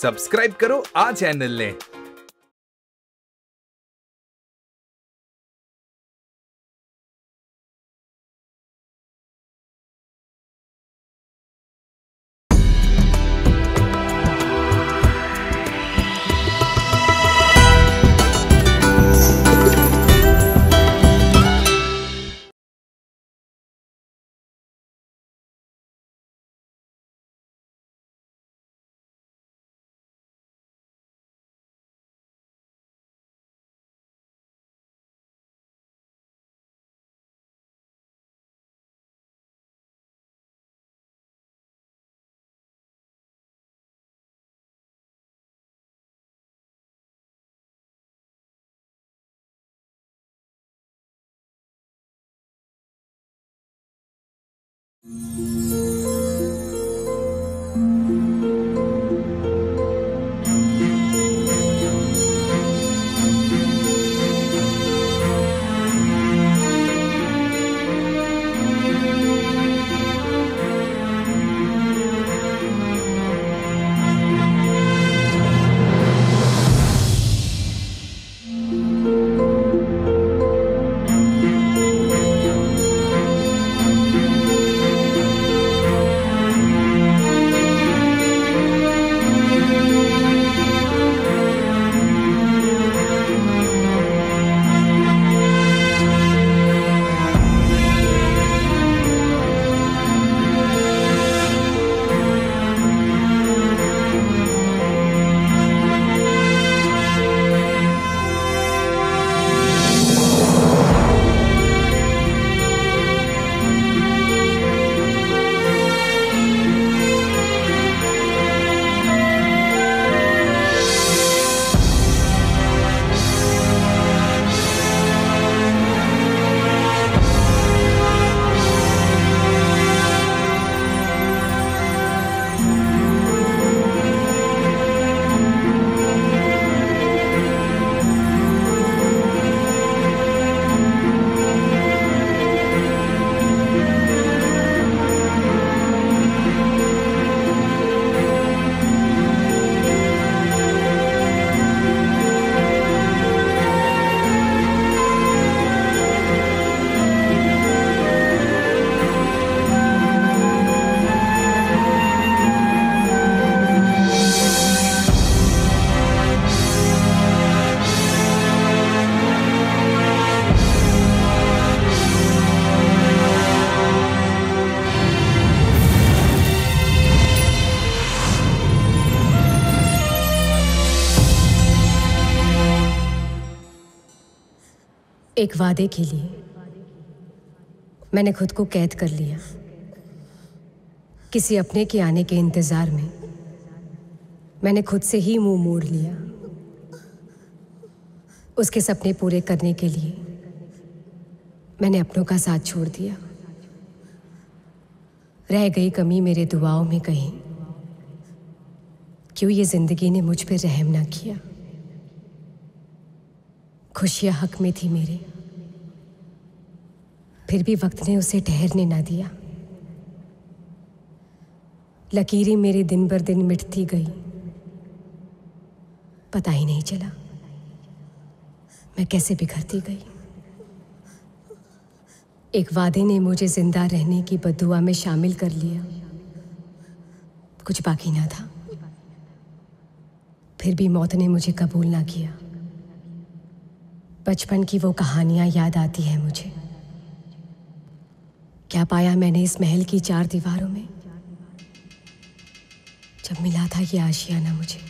Subscribe કરો આ ચેનલને Música एक वादे के लिए। मैंने खुद को कैद कर लिया। किसी अपने के आने के इंतज़ार में मैंने खुद से ही मुँह मोड़ लिया। उसके सपने पूरे करने के लिए मैंने अपनों का साथ छोड़ दिया। रह गई कमी मेरे दुआओं में कहीं। क्यों ये ज़िंदगी ने मुझ पर रहम ना किया? खुशियाँ हक में थी मेरे। फिर भी वक्त ने उसे ठहरने ना दिया। लकीरें मेरे दिन बर दिन मिटती गई। पता ही नहीं चला मैं कैसे बिखरती गई। एक वादे ने मुझे ज़िंदा रहने की बदुआ में शामिल कर लिया। कुछ बाकी ना था। फिर भी मौत ने मुझे कबूल ना किया। बचपन की वो कहानियाँ याद आती हैं मुझे। क्या पाया मैंने इस महल की चार दीवारों में? जब मिला था ये आशियाना मुझे।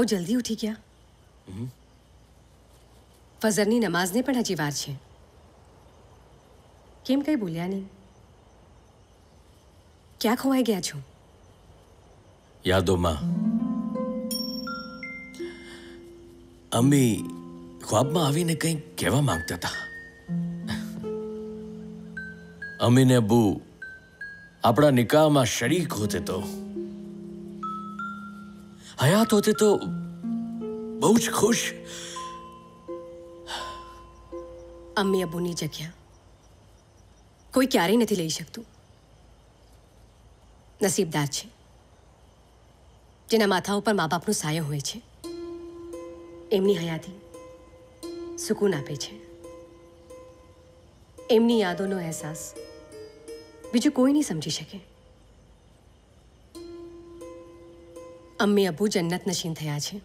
બહુ જલ્દી ઉઠી ગયા. ફજરની નમાઝને પણ હજી વાર છે. કેમ કંઈ બોલ્યા નહીં? ક્યાં ખોવાઈ ગયા છો? યાદોમાં. અમ્મી ખ્વાબમાં આવીને કંઈક કહેવા માંગતા હતા. અમીને બુ આપણા નિકાહમાં શરીક હોતે તો હયાત હોતે તો બહુ જ ખુશ અમ્મી અબ્બુની જગ્યા કોઈ ક્યારેય નથી લઈ શકતું નસીબદાર છે જેના માથા ઉપર મા બાપનું સાયો હોય છે એમની હયાતી સુકૂન આપે છે એમની યાદોનો અહેસાસ બીજું કોઈ નહીં સમજી શકે અમ્મી અબ્બુ જન્નત નશીન થયા છે.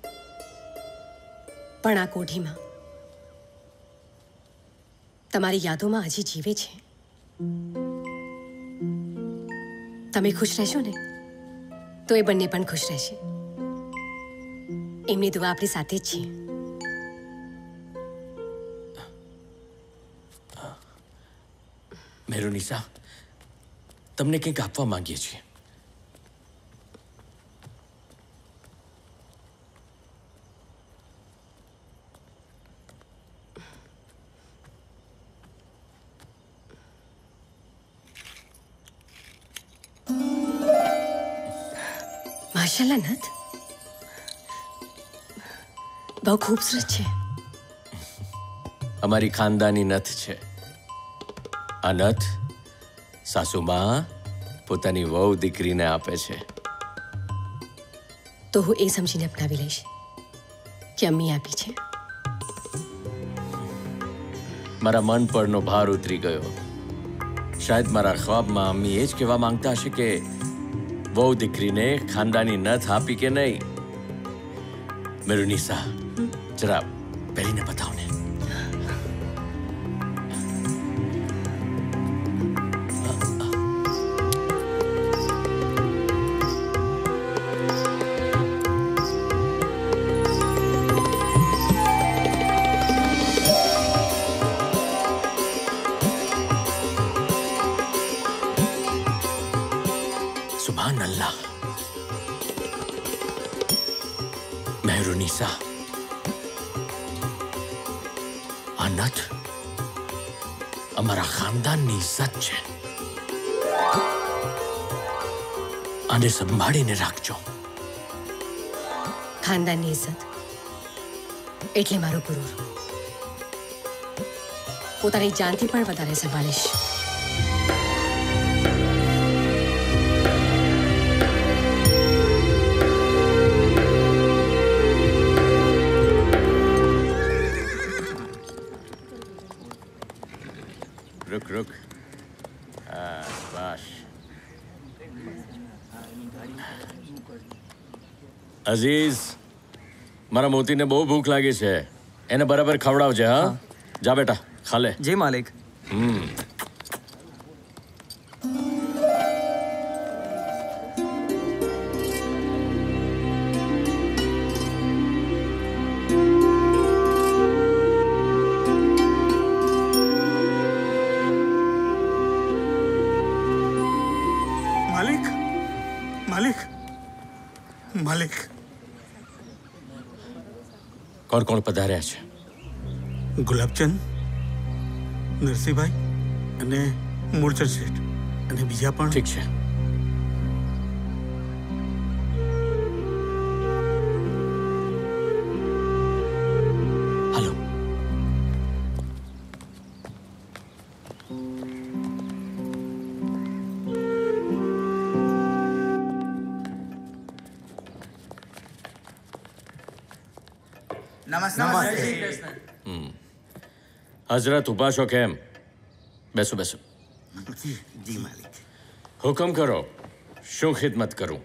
પણ આ કોઠીમાં તમારી યાદોમાં હજી જીવે છે. તમે ખુશ રહેશો ને? તો એ બંને પણ ખુશ રહેશે. એમની દુઆ આપણી સાથે જ છે. મેરુનિસા, તમને કંઈક આપવા માંગીએ છીએ. માશાલ્લાહ બહુ ખૂબસૂરત છે. અમારી ખાનદાની નથ છે. આ નથ સાસુમાં પોતાની વહુ દીકરીને આપે છે. તો હું એ સમજીને અપનાવી લઈશ કે અમ્મી આપી છે. મારા મન પરનો ભાર ઉતરી ગયો. શાયદ મારા ખ્વાબમાં અમ્મી એ જ કહેવા માંગતા હશે કે વહુ દીકરીને ખાનદાની નથ આપી કે નહીં? મેરુનિસા જરા પહેરીને બતાવો સંભાળીને રાખજો ખાનદાનની ઇજ્જત એટલે મારું ગુરુર પોતાની જાનથી પણ વધારે સંભાળીશ रुक रुक હા બસ અઝીઝ મારા મોતીને બહુ ભૂખ લાગી છે. એને બરાબર ખવડાવજે હા? જા બેટા ખાલે જી માલિક. માલિક કોણ કોણ પધાર્યા છે ગુલાબચંદ નરસિંહભાઈ અને મૂળચંદ શેઠ અને બીજા પણ ઠીક છે હજરત ઊભા છો કેમ બેસો બેસો જી માલિક હુકમ કરો શું ખિદમત કરું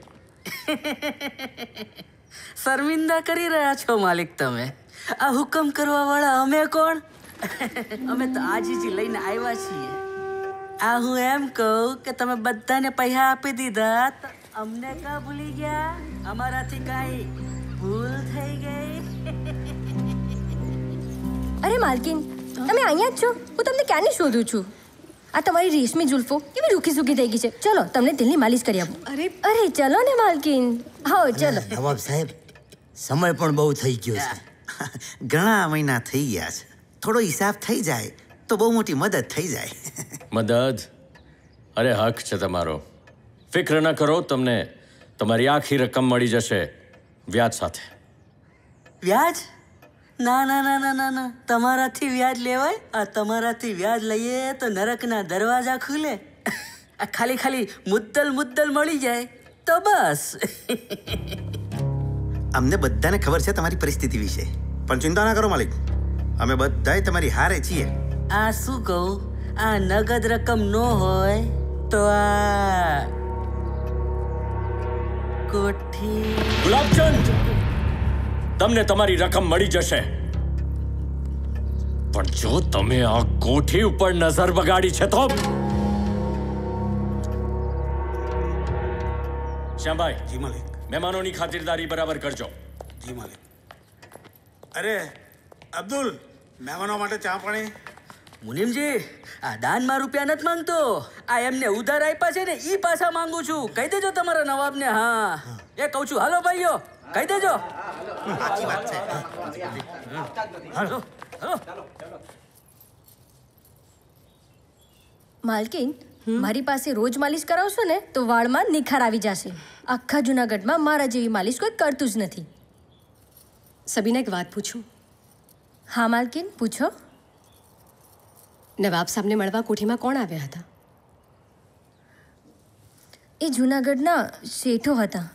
શર્મિંદા કરી રહ્યા છો માલિક તમે આ હુકમ કરવા વાળા અમે કોણ અમે તો આજીજી લઈને આવ્યા છીએ આ હું એમ કહું કે તમે બધાને પૈસા આપી દીધા તો અમને કા ભૂલી ગયા અમારાથી કાંઈ ભૂલ થઈ ગઈ અરે માલકીન તમે અહીંયા જ છો. હું તમને ક્યાંની શોધું છું? આ તમારી રેશમી જુલ્ફો કેવી રૂકી સૂકી થઈ ગઈ છે. ચલો તમને દિલની માલિશ કરી આપું. અરે. અરે ચલો ને માલકીન. આવો ચલો. નવાબ સાહેબ સમય પણ બહુ થઈ ગયો છે. ઘણા મહિના થઈ ગયા છે. થોડો હિસાબ થઈ જાય તો બહુ મોટી મદદ થઈ જાય. મદદ? અરે હક છે તમારો. ફિક્ર ન કરો તમને તમારી આખી રકમ મળી જશે. વ્યાજ સાથે. વ્યાજ? ના ના ના ના ના ના. તમારાથી વ્યાજ લેવાય આ તમારાથી વ્યાજ લઈએ તો નરકના દરવાજા ખુલે. આ ખાલી ખાલી મુદ્દલ મુદ્દલ મળી જાય. તો બસ. અમને બધાને ખબર છે તમારી પરિસ્થિતિ વિશે. પણ ચિંતા ના કરો માલિક. અમે બધાય તમારી હારે છીએ. આ શું કહું? આ નગદ રકમ નો હોય તો આ કોઠી ગુલાબચંદ! તમને તમારી રકમ મળી જશે. પણ જો તમે આ કોઠી ઉપર નજર બગાડી છે તો? શ્યામભાઈ જી માલિક. મહેમાનોની ખાતિરદારી બરાબર કરજો. જી માલિક. અરે અબ્દુલ મહેમાનો માટે ચા પાણી? મુનિમજી આ દાનમાં રૂપિયા નથી માંગતો. આ એમને ઉધાર આપ્યા છે ને એ પાછા માંગુ છું. કહી દેજો તમારા નવાબને હા. એ કહું છું હાલો ભાઈઓ. કહી દેજો. સાચી વાત છે. હાલો હાલો. માલકીન મારી પાસે રોજ માલિશ કરાવશો ને તો વાળમાં નિખાર આવી જશે. આખા જુનાગઢમાં મારા જેવી માલિશ કોઈ કરતું જ નથી. સબીને એક વાત પૂછું. હા માલકીન પૂછો. નવાબ સાહેબને મળવા કોઠીમાં કોણ આવ્યા હતા? એ જુનાગઢના શેઠો હતા.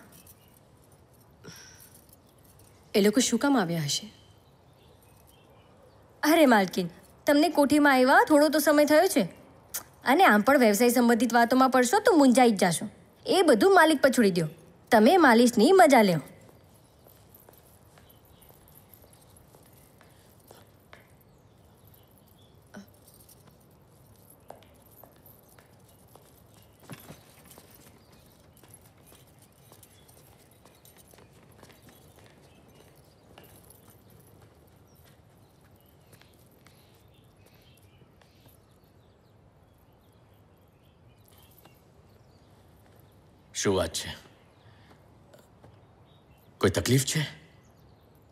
એ લોકો શું કામ આવ્યા હશે? અરે માલકીન, તમને કોઠીમાં આવ્યા થોડો તો સમય થયો છે. અને આમ પણ વ્યવસાય સંબંધિત વાતોમાં પડશો તો મૂંઝાઈ જ જાશો. એ બધું માલિક પર છોડી દો તમે માલિશની મજા લ્યો. શું વાત છે? કોઈ તકલીફ છે?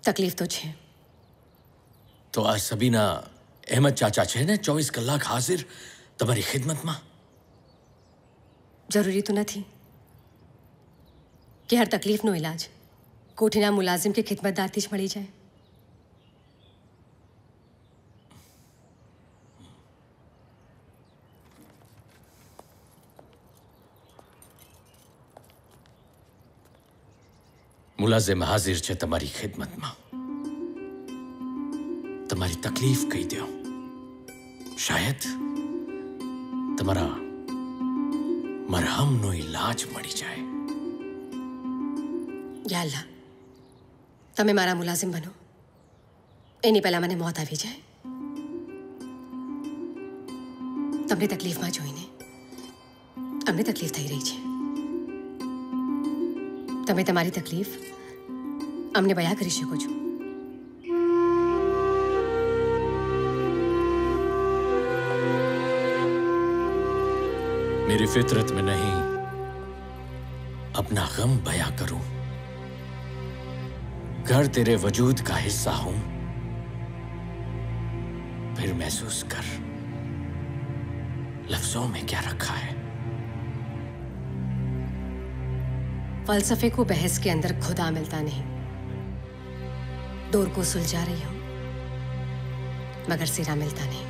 તકલીફ તો છે. તો આ સબીના અહેમદ ચાચા છે ને? ચોવીસ કલાક હાજર તમારી ખિદમતમાં? જરૂરી તો નથી. કે હર તકલીફનો ઈલાજ. કોઠીના મુલાઝિમ કે ખિદમતદારથી જ મળી જાય. મુલાઝિમ હાજર છે તમારી ખિદમતમાં તમારી તકલીફ કહી દો શાયદ તમારા મરહમનો ઈલાજ મળી જાય યા અલ્લાહ તમે મારા મુલાઝિમ બનો એની પહેલાં મને મોત આવી જાય તમને તકલીફમાં જોઈને અમને તકલીફ થઈ રહી છે તમે તમારી તકલીફ અમને બયા કરી શકો છો मेरी फितरत में नहीं अपना गम बया करूं कर तेरे वजूद का हिस्सा हूं फिर महसूस कर लफ्जों में क्या रखा है फलसफे को बहस के अंदर खुदा मिलता नहीं दौर को सुलझा रही हूं मगर सिरा मिलता नहीं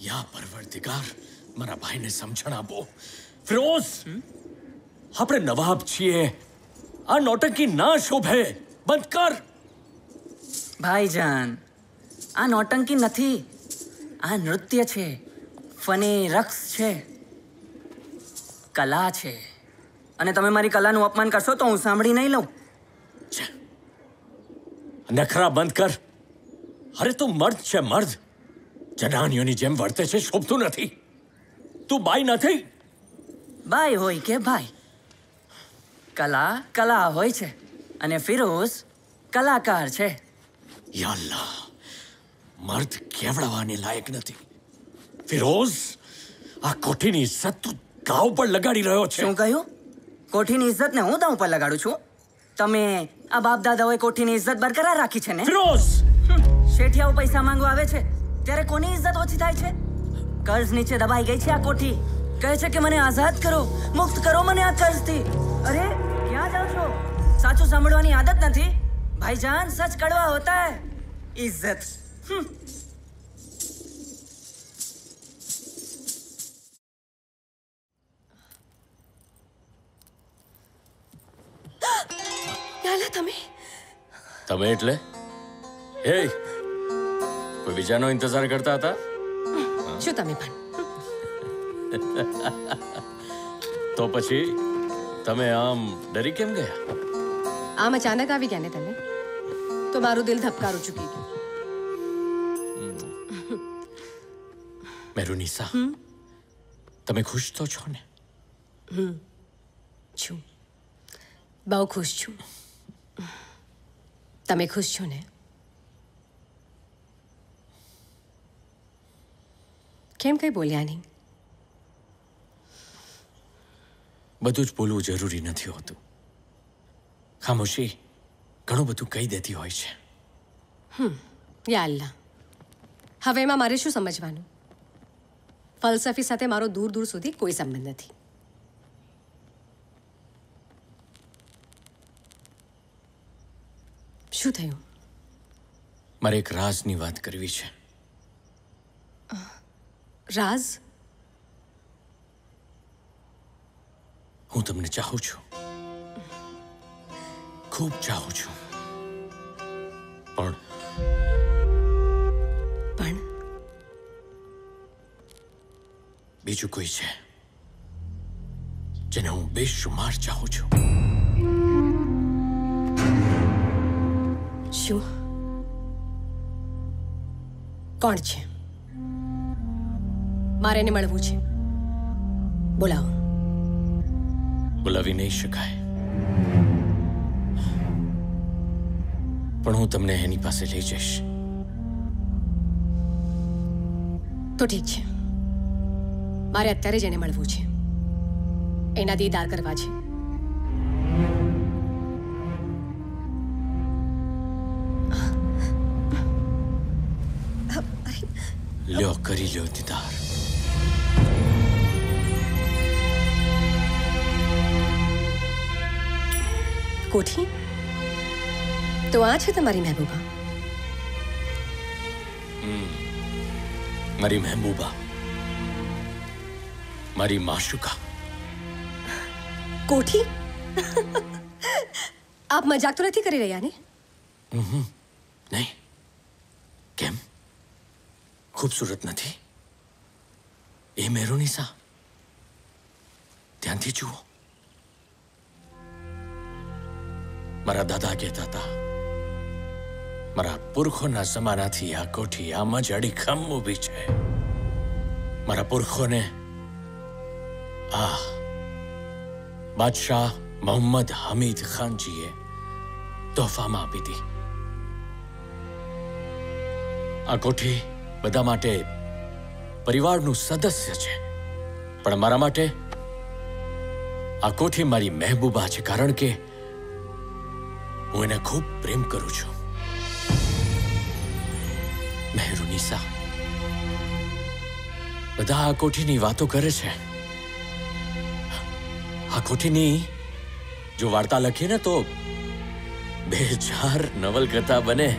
યા પરવરદિગાર મારા ભાઈને સમજણ આપો ફિરોઝ આપણે નવાબ છીએ આ નોટંકી ના શોભે બંધ કર ભાઈજાન આ નોટંકી નથી આ નૃત્ય છે ફની રક્સ છે કલા છે. અને તમે મારી કલાનું અપમાન કરશો તો હું સાંભળી નહીં લઉં. નખરા બંધ કર. અરે તું મર્દ છે મર્દ. જનાનીઓની જેમ વર્તે છે શોભતું નથી. તું બાઈ નથી. બાય હોય કે ભાઈ? કલા કલા હોય છે અને ફિરોઝ કલાકાર છે. યાલ્લા મર્દ કેવડાવવાની લાયક નથી. ફિરોઝ આ કોઠીની ઇજ્જત તું દાવ પર લગાડી રહ્યો છે. શું કહ્યું? કોઠીની ઇજ્જતને હું દાવ પર લગાડું છું? તમે આ બાપ દાદાઓએ કોઠીની ઇજ્જત બરકરાર રાખી છે ને? ફિરોઝ! શેઠિયાઓ પૈસા માંગવા આવે છે. ત્યારે કોની ઇજ્જત ઓછી થાય છે? કર્જ નીચે દબાઈ ગઈ છે આ કોઠી. કહે છે કે મને આઝાદ કરો મુક્ત કરો મને આ કર્જથી. અરે ક્યાં જાઓ છો? સાચું સાંભળવાની આદત નથી. ભાઈજાન સચ કડવા હોતા હૈ ઇજ્જત હમ. તમે. તમે એટલે? હે કોઈ બીજાનો ઇંતજાર કરતા હતા? શું તમે પણ? તો પછી તમે આમ ડરી કેમ ગયા? આમ અચાનક આવી ગયા ને તમે? તો મારું દિલ ધબકારું ચૂકી ગયું. મેરુનિસા તમે ખુશ તો છો ને? છું. બહુ ખુશ છું. તમે ખુશ છો ને? કેમ કઈ બોલ્યા નહીં? બધું જ બોલવું જરૂરી નથી હોતું. ખામોશી ઘણું બધું કહી દેતી હોય છે. યા અલ્લાહ. હવે એમાં મારે શું સમજવાનું? ફલસફી સાથે મારો દૂર દૂર સુધી કોઈ સંબંધ નથી. શું થયું? મારે એક રાજની વાત કરવી છે. રાજ? હું તમને ચાહું છું. ખૂબ ચાહું છું. પણ પણ? બીજું કોઈ છે જેને હું બેશુમાર ચાહું છું. શું? કોણ છે? મારે એને મળવું છે. બોલાવો. બોલાવી નહીં શકાય. પણ હું તમને એની પાસે લઈ જઈશ. તો ઠીક છે. મારે અત્યારે જ એને મળવું છે. એના દીદાર કરવા છે. લ્યો કરી લ્યો દીદાર કોઠી તો આ છે તમારી મહેબૂબા મારી મહેબૂબા મારી માશુકા કોઠી આપ મજાક તો નથી કરી રહ્યા ને નહીં કેમ ખૂબસૂરત નથી. એ મેરુનિસા ધ્યાનથી જુઓ. મારા દાદા કહેતા હતા, મારા પુરખોના જમાનાથી આ કોઠી આમ જ અડીખમ ઊભી છે. મારા પુરખોને આ બાદશાહ મોહમ્મદ હમીદ ખાનજીએ તોહફામાં આપી હતી. આ કોઠી બધા માટે પરિવારનું સદસ્ય છે. પણ મારા માટે આ કોઠી મારી મહેબૂબા છે, કારણ કે હું એને ખૂબ પ્રેમ કરું છું. મહેરુનિસા બધા આ કોઠીની વાતો કરે છે. આ કોઠીની જો વાર્તા લખીએ ને તો બે ચાર નવલકથા બને.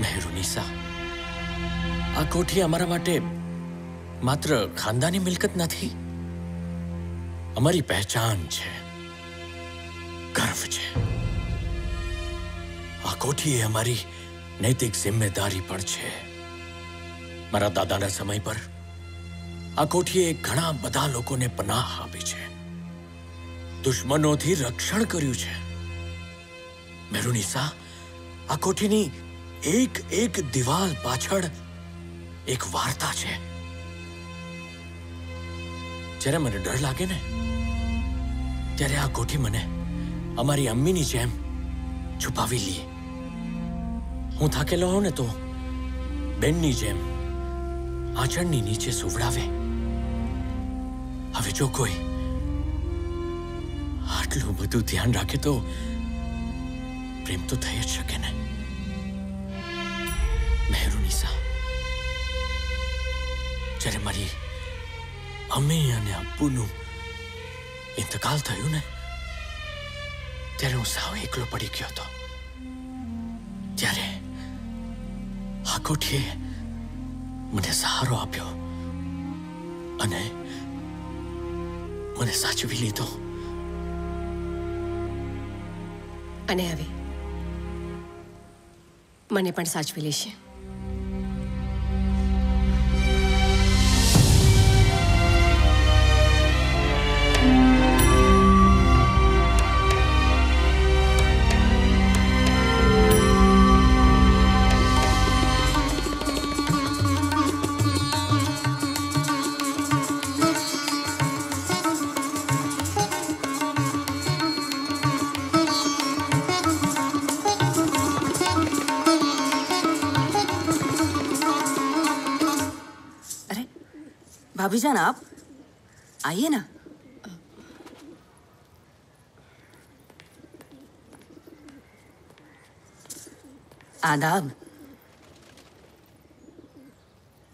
મહેરુનિસા આ કોઠી અમારા માટે માત્ર ખાનદાની મિલકત નથી. અમારી પહેચાન છે. ગર્વ છે. આ કોઠી એ અમારી નૈતિક જિમ્મેદારી પણ છે. મારા દાદાના સમય પર આ કોઠીએ ઘણા બધા લોકોને પનાહ આપી છે. દુશ્મનોથી રક્ષણ કર્યું છે. મેરુનિસા, આ કોઠીની એક એક દિવાલ પાછળ એક વાર્તા છે. જ્યારે મને ડર લાગે ને, ત્યારે આ કોઠી મને અમારી અમ્મીની જેમ છુપાવી લે. હું થાકેલો હોઉં ને તો બેનની જેમ આંચળની નીચે સુવડાવે. હવે જો કોઈ આટલું બધું ધ્યાન રાખે તો પ્રેમ તો થઈ જ શકે ને. મહેરુનિસા જ્યારે મારી અમી અને અબ્બુનું ઇંતકાલ થયું ને, ત્યારે હું સાવ એકલો પડી ગયો હતો. ત્યારે આ કોઠીએ મને સહારો આપ્યો અને મને સાચવી લીધો. અને હવે મને પણ સાચવી લેશે. भाभी जान आप आइए ना आदाब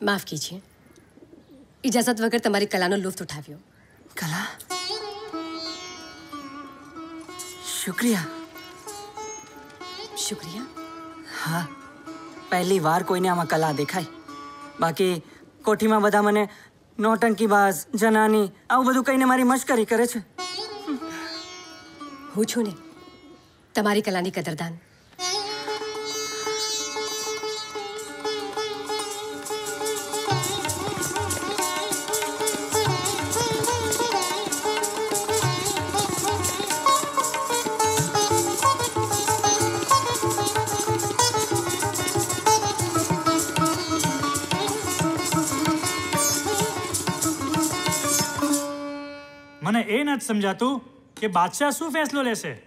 માફ કીજીએ ઇજાઝત વગર તમારી કલાનો લુફ્ત ઉઠાવ્યો कला शुक्रिया શુક્રિયા હા પહેલી વાર કોઈને આમાં કલા દેખાય બાકી કોઠીમાં બધા મને નોટંકીબાજ જનાની, આવું બધું કહીને મારી મશ્કરી કરે છે. હું છું ને તમારી કલાની કદરદાન. નથી સમજાતું કે બાદશાહ શું ફેસલો લેશે?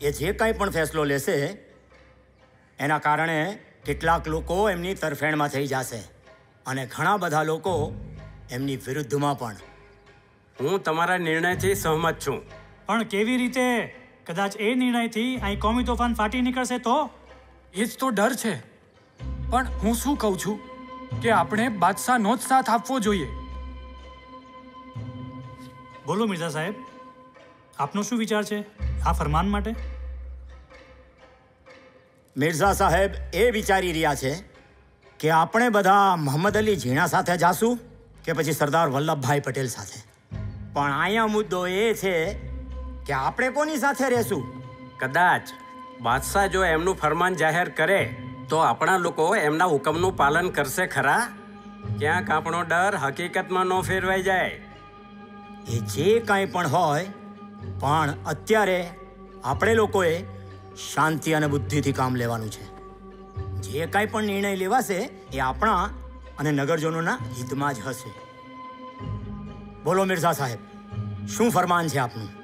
એ જે કાંઈ પણ ફેસલો લેશે એના કારણે કેટલાક લોકો એમની તરફેણમાં થઈ જશે અને ઘણા બધા લોકો એમની વિરુદ્ધમાં પણ. હું તમારા નિર્ણયથી સહમત છું. પણ કેવી રીતે? કદાચ એ નિર્ણયથી અહીં કોમી તોફાન ફાટી નીકળશે તો? એ જ તો ડર છે. પણ હું શું કહું છું કે આપણે બાદશાહનો જ સાથ આપવો જોઈએ. બોલો મિર્ઝા સાહેબ આપનો શું વિચાર છે? આ ફરમાન માટે? મિર્ઝા સાહેબ એ વિચારી રહ્યા છે કે આપણે બધા મોહમ્મદ અલી ઝીણા સાથે જાશું કે પછી સરદાર વલ્લભભાઈ પટેલ સાથે. પણ અહીંયા મુદ્દો એ છે કે આપણે કોની સાથે રહેશું? કદાચ બાદશાહ જો એમનું ફરમાન જાહેર કરે તો આપણા લોકો એમના હુકમનું પાલન કરશે ખરા? ક્યાંક આપણો ડર હકીકતમાં ન ફેરવાઈ જાય. એ જે કાંઈ પણ હોય, પણ અત્યારે આપણે લોકોએ શાંતિ અને બુદ્ધિથી કામ લેવાનું છે. જે કાંઈ પણ નિર્ણય લેવાશે, એ આપણા અને નગરજનોના હિતમાં જ હશે. બોલો મિર્ઝા સાહેબ, શું ફરમાન છે આપનું?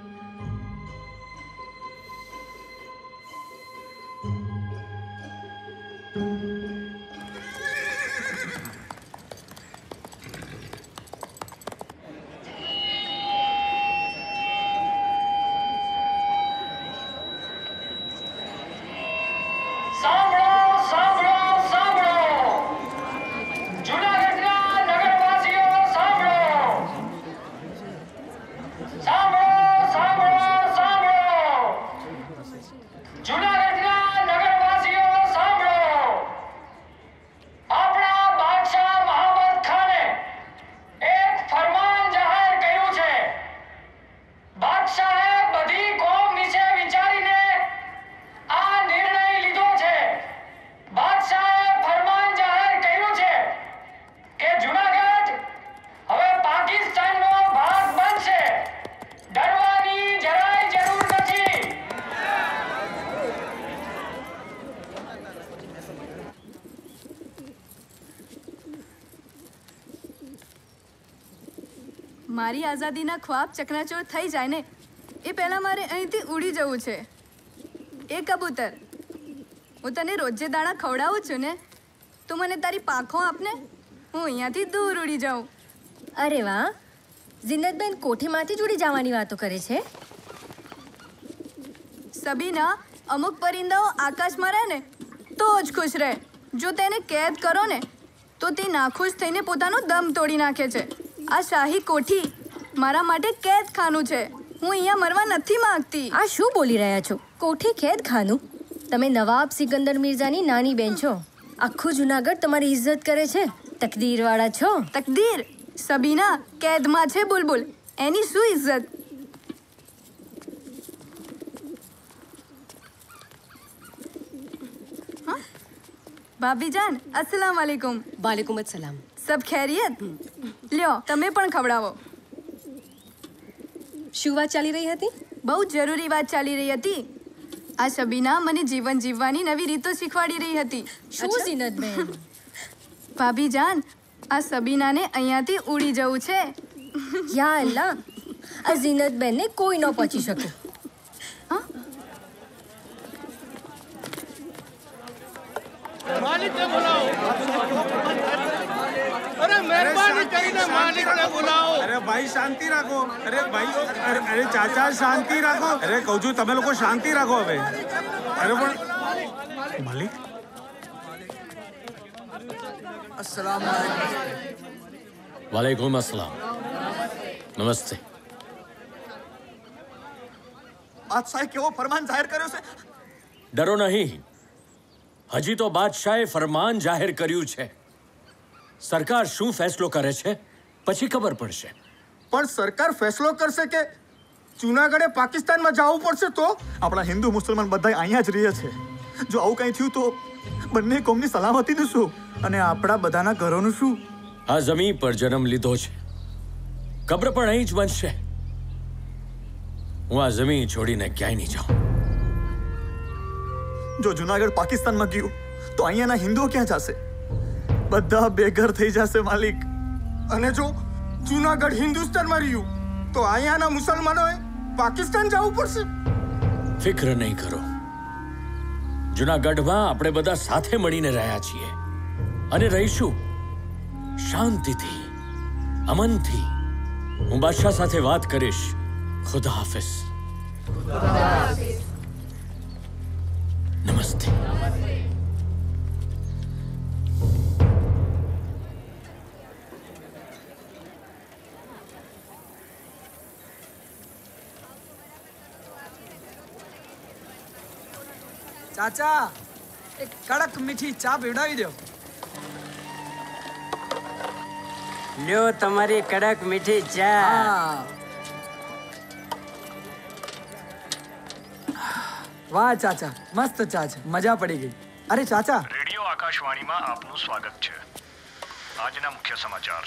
આઝાદીના ખ્વાબ ચકનાચોર થઈ જાય ને એ પહેલાં મારે અહીંથી ઉડી જવું છે. એ કબૂતર હું તને રોજે દાણા ખવડાવું છું ને તું મને તારી પાંખો આપને હું અહીંયાથી દૂર ઉડી જાઉં. અરે વાહ ઝિન્નતબેન કોઠીમાંથી જ ઉડી જવાની વાતો કરે છે? સબીના અમુક પરિંદાઓ આકાશમાં રહે ને તો જ ખુશ રહે. જો તેને કેદ કરો ને તો તે નાખુશ થઈને પોતાનો દમ તોડી નાખે છે. આ શાહી કોઠી મારા માટે કેદ ખાનું છે. હું અહીંયા મરવા નથી માંગતી. આ શું બોલી રહ્યા છો? કોઠી કેદ ખાનું તમે નવાબ સિકંદર મિર્ઝાની નાની બેન છો. આખું જુનાગઢ તમારી ઇજ્જત કરે છે. તકદીરવાળા છો. તકદીર સબીના કેદમાં છે બુલબુલ. એની શું ઇજ્જત? ભાભી જાન અસલામ વાલેકુમ. વાલેકુમ અસલામ સબ ખેરિયત? લ્યો તમે પણ ખવડાવો. શું વાત ચાલી રહી હતી? બહુ જરૂરી વાત ચાલી રહી હતી. આ શબીના મને જીવન જીવવાની નવી રીતો શીખવાડી રહી હતી. શું ઝિનતબેન ભાભી જાન આ સબીનાને અહીંયાથી ઉડી જવું છે. યા અલ્લાહ. આ ઝિનતબેનને કોઈ ન પહોંચી શકે માલિકને બોલાવો અરે મહેરબાની કરીને માલિકને બોલાવો અરે ભાઈ શાંતિ રાખો. અરે ભાઈ અરે અરે ચાચા શાંતિ રાખો. અરે કહું છું તમે લોકો શાંતિ રાખો હવે. અરે પણ માલિક? અસલામ વાલેકુમ અસલામ. નમસ્તે. બાદશાહે કેવો ફરમાન જાહેર કર્યો છે? ડરો નહીં. હજી તો બાદશાહે ફરમાન જાહેર કર્યું છે. સરકાર શું ફેસલો કરે છે? પછી ખબર પડશે. પણ સરકાર ફેસલો કરશે કે જુનાગઢે પાકિસ્તાનમાં જવું પડશે તો? આપણા હિન્દુ મુસલમાન બધા અહીંયા જ રહે છે. જો આવું કંઈ થયું તો બંને કોમની સલામતીનું શું? અને આપણા બધાના ઘરોનું શું? આ જમીન પર જન્મ લીધો છે. કબ્ર પણ અહીં જ બનશે હું આ જમીન છોડીને ક્યાંય નહીં જાઉં. જો જુનાગઢ પાકિસ્તાનમાં ગયું તો અહીંયાના હિન્દુઓ ક્યાં જશે? બધા બેઘર થઈ જશે માલિક. અને જો જુનાગઢ હિન્દુસ્તાનમાં રહ્યું. તો અહીંયાના મુસલમાનોએ પાકિસ્તાન જવું પડશે. ફિક્ર નહીં કરો. જુનાગઢમાં આપણે બધા સાથે મળીને રહ્યા છીએ. અને રહીશું. શાંતિથી અમનથી. હું બાદશાહ સાથે વાત કરીશ. ખુદા હાફિઝ. નમસ્તે. ચાચા એક કડક મીઠી ચા પીવડાવી દો લ્યો તમારી કડક મીઠી ચા વાહ ચાચા મસ્ત ચા છે મજા પડી ગઈ અરે ચાચા રેડિયો આકાશવાણીમાં આપનું સ્વાગત છે આજના મુખ્ય સમાચાર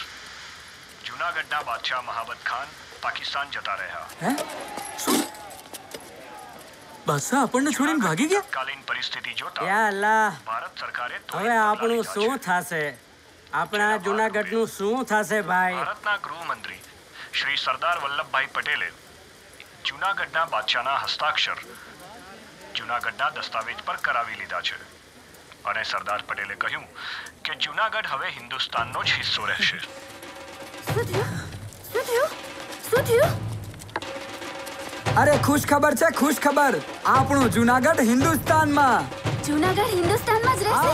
જૂનાગઢના બાદશાહ મહાબત ખાન પાકિસ્તાન જતા રહ્યા હે બાદશાહ આપણને છોડીને ભાગી ગયા? કાલીન પરિસ્થિતિ જોતા યા અલ્લાહ. ભારત સરકારે હવે આપણું શું થશે? આપણા જુનાગઢનું શું થશે ભાઈ? ભારતના ગૃહમંત્રી શ્રી સરદાર વલ્લભભાઈ પટેલે જૂનાગઢના બાદશાહના હસ્તાક્ષર જૂનાગઢના દસ્તાવેજ પર કરાવી લીધા છે. અને સરદાર પટેલે કહ્યું કે જૂનાગઢ હવે હિન્દુસ્તાનનો જ હિસ્સો રહેશે. શું થયું? શું થયું? શું થયું? અરે ખુશ ખબર છે ખુશ ખબર આપણું જુનાગઢ હિન્દુસ્તાનમાં જુનાગઢ હિન્દુસ્તાનમાં જ રહેશે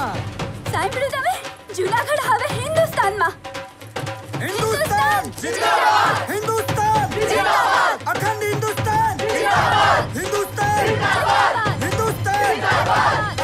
સાંભળ્યું તમે જુનાગઢ હવે હિન્દુસ્તાનમાં હિન્દુસ્તાન જિંદાબાદ! હિન્દુસ્તાન જિંદાબાદ! અખંડ હિન્દુસ્તાન જિંદાબાદ! હિન્દુસ્તાન જિંદાબાદ! હિન્દુસ્તાન જિંદાબાદ!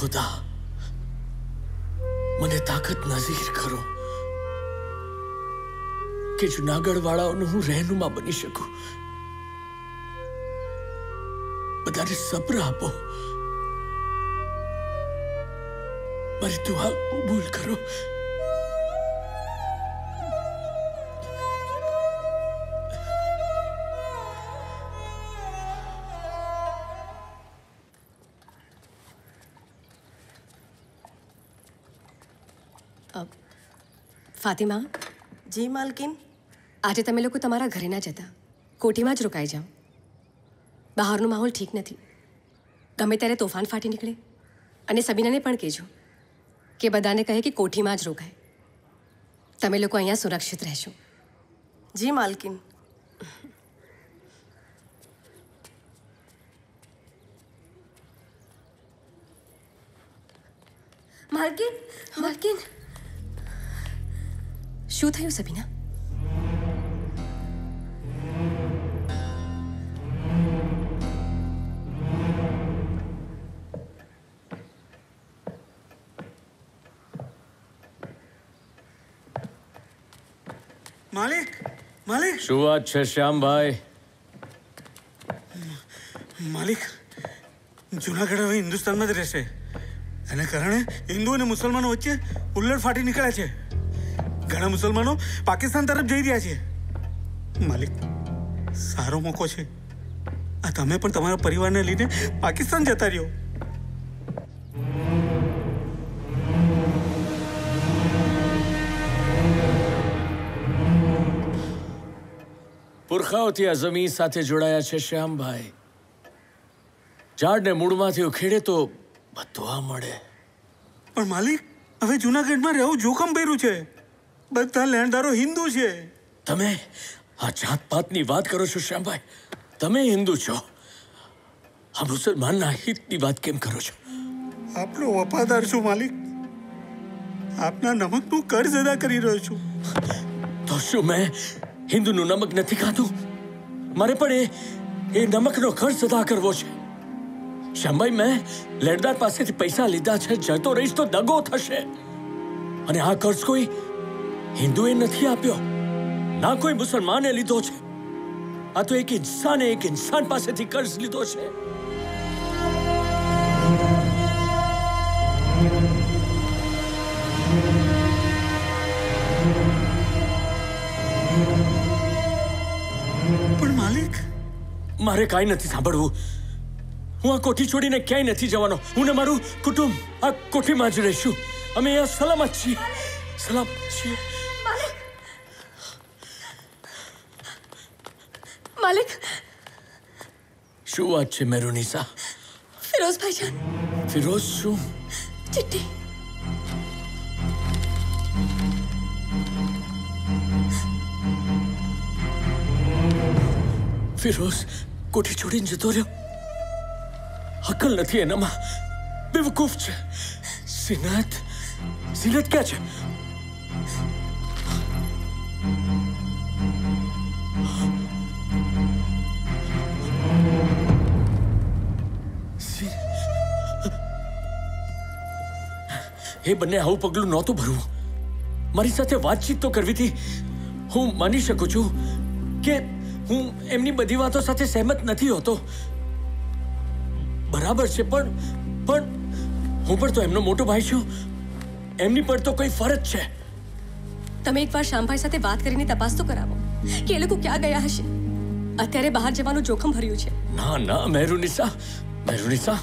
ખુદા. મને તાકત નઝીર કરો કે જુનાગઢ વાળાઓનું હું રહેનુમા બની શકું. બધાને સબ્ર આપો. મારી દુઆ કબૂલ કરો. ફાતિમા? જી માલકીન. આજે તમે લોકો તમારા ઘરે ના જતા. કોઠીમાં જ રોકાઈ જાઓ. બહારનો માહોલ ઠીક નથી. ગમે ત્યારે તોફાન ફાટી નીકળે. અને સબીનાને પણ કહેજો કે બધાને કહે કે કોઠીમાં જ રોકાય. તમે લોકો અહીંયા સુરક્ષિત રહેશો. જી માલકીન. માલકીન માલકીન. શું થયું સબીના માલિક માલિક શું વાત છે શ્યામભાઈ માલિક જુનાગઢ હવે હિન્દુસ્તાનમાં જ રહેશે એના કારણે હિન્દુ અને મુસલમાનો વચ્ચે ઉલ્લડ ફાટી નીકળ્યા છે ઘણા મુસલમાનો પાકિસ્તાન તરફ જઈ રહ્યા છે. માલિક સારો મોકો છે. આ તમે પણ તમારા પરિવારને લઈને પાકિસ્તાન જતા રહ્યો. પુરખાઓથી આ જમીન સાથે જોડાયા છે શ્યામભાઈ. ઝાડને મૂળમાંથી ઉખેડે તો બધું મળે. પણ માલિક હવે જુનાગઢમાં રહેવું જોખમ ભર્યું છે. બધા લેણદારો હિન્દુ છે. તમે આ જાતપાતની વાત કરો છો શ્યામભાઈ? તમે હિન્દુ છો. આ મુસલમાનના હિતની વાત કેમ કરો છો? આપનો વફાદાર છું માલિક. આપના નમકનું કર્જ અદા કરી રહ્યો છું. તો શું મેં હિન્દુનું નમક નથી ખાધું? મારે પણ એ એ નમકનો ખર્ચ અદા કરવો છે. શ્યામભાઈ મેં લેણદાર પાસેથી પૈસા લીધા છે જતો રહીશ તો દગો થશે. અને આ ખર્ચ કોઈ હિન્દુએ નથી આપ્યો. ના કોઈ મુસલમાને લીધો છે. આ તો એક ઇન્સાને એક ઇન્સાન પાસેથી કર્જ લીધો છે. પણ માલિક? મારે કાંઈ નથી સાંભળવું. હું આ કોઠી છોડીને ક્યાંય નથી જવાનો. હું ને મારું કુટુંબ આ કોઠીમાં જ રહીશું. અમે અહીંયા સલામત છીએ. સલામત છીએ. માલિક. શું વાત છે મેરુનિસા? ફિરોઝ ભાઈજાન ફિરોઝ શું? ચિઠ્ઠી. ફિરોઝ કોઠી છોડીને જતો રહ્યો? અકલ નથી એનામાં. બેવકૂફ છે. સિનાત સિનાત ક્યાં છે? એ બંને આવું પગલું નહોતું ભરવું. મારી સાથે વાતચીત તો કરવી હતી. હું માની શકું છું કે હું એમની બધી વાતો સાથે સહેમત નથી હોતો. બરાબર છે પણ પણ હું પણ તો એમનો મોટો ભાઈ છું. એમની પર તો કોઈ ફરજ છે. તમે એકવાર શ્યામભાઈ સાથે વાત કરીને તપાસ તો કરાવો કે એ લોકો ક્યાં ગયા હશે. અત્યારે બહાર જવાનું જોખમ ભર્યું છે. ના ના મહેરુનિસા મહેરુનિસા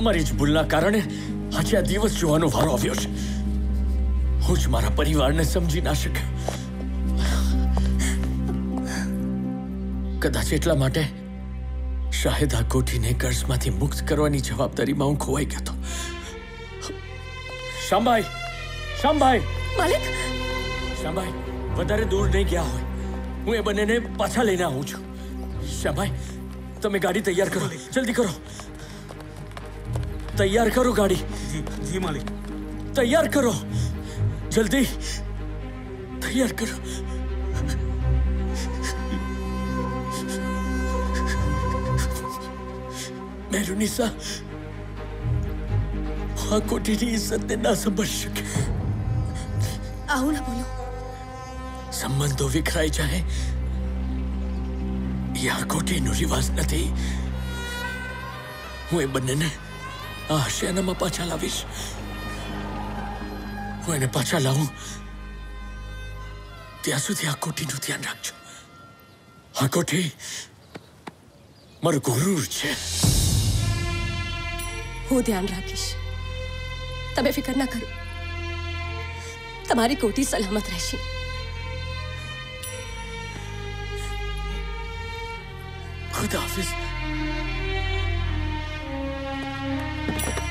મારી જ ભૂલના કારણે આજે આ દિવસ જોવાનો વારો આવ્યો છે. હું જ મારા પરિવારને સમજી ના શક્યો. કદાચ એટલા માટે શાહેદ આ કોઠીને કર્જમાંથી મુક્ત કરવાની જવાબદારીમાં હું ખોવાઈ ગયો હતો. શામભાઈ શામભાઈ માલિક? શામભાઈ વધારે દૂર નહીં ગયા હોય. હું એ બંનેને પાછા લઈને આવું છું. શામભાઈ તમે ગાડી તૈયાર કરો. જલ્દી કરો. તૈયાર કરો ગાડી જી જી માલિક તૈયાર કરો જલ્દી તૈયાર કરો મેરુનિસા હું આ કોઠીની ઇજ્જતને ના સંભાળી શક્યો આવું ના બોલો સંબંધો વિખરાઈ જાય એ આ કોઠીનો રિવાજ નથી હું એ બંનેને આ હશિયાનામાં પાછા લાવીશ હું એને પાછા લાવું ત્યાં સુધી આ કોઠીનું ધ્યાન રાખજો આ કોઠી મારું ગુરુર છે હું ધ્યાન રાખીશ તમે ફિકર ના કરો તમારી કોટી સલામત રહેશે ખુદા હાફિઝ you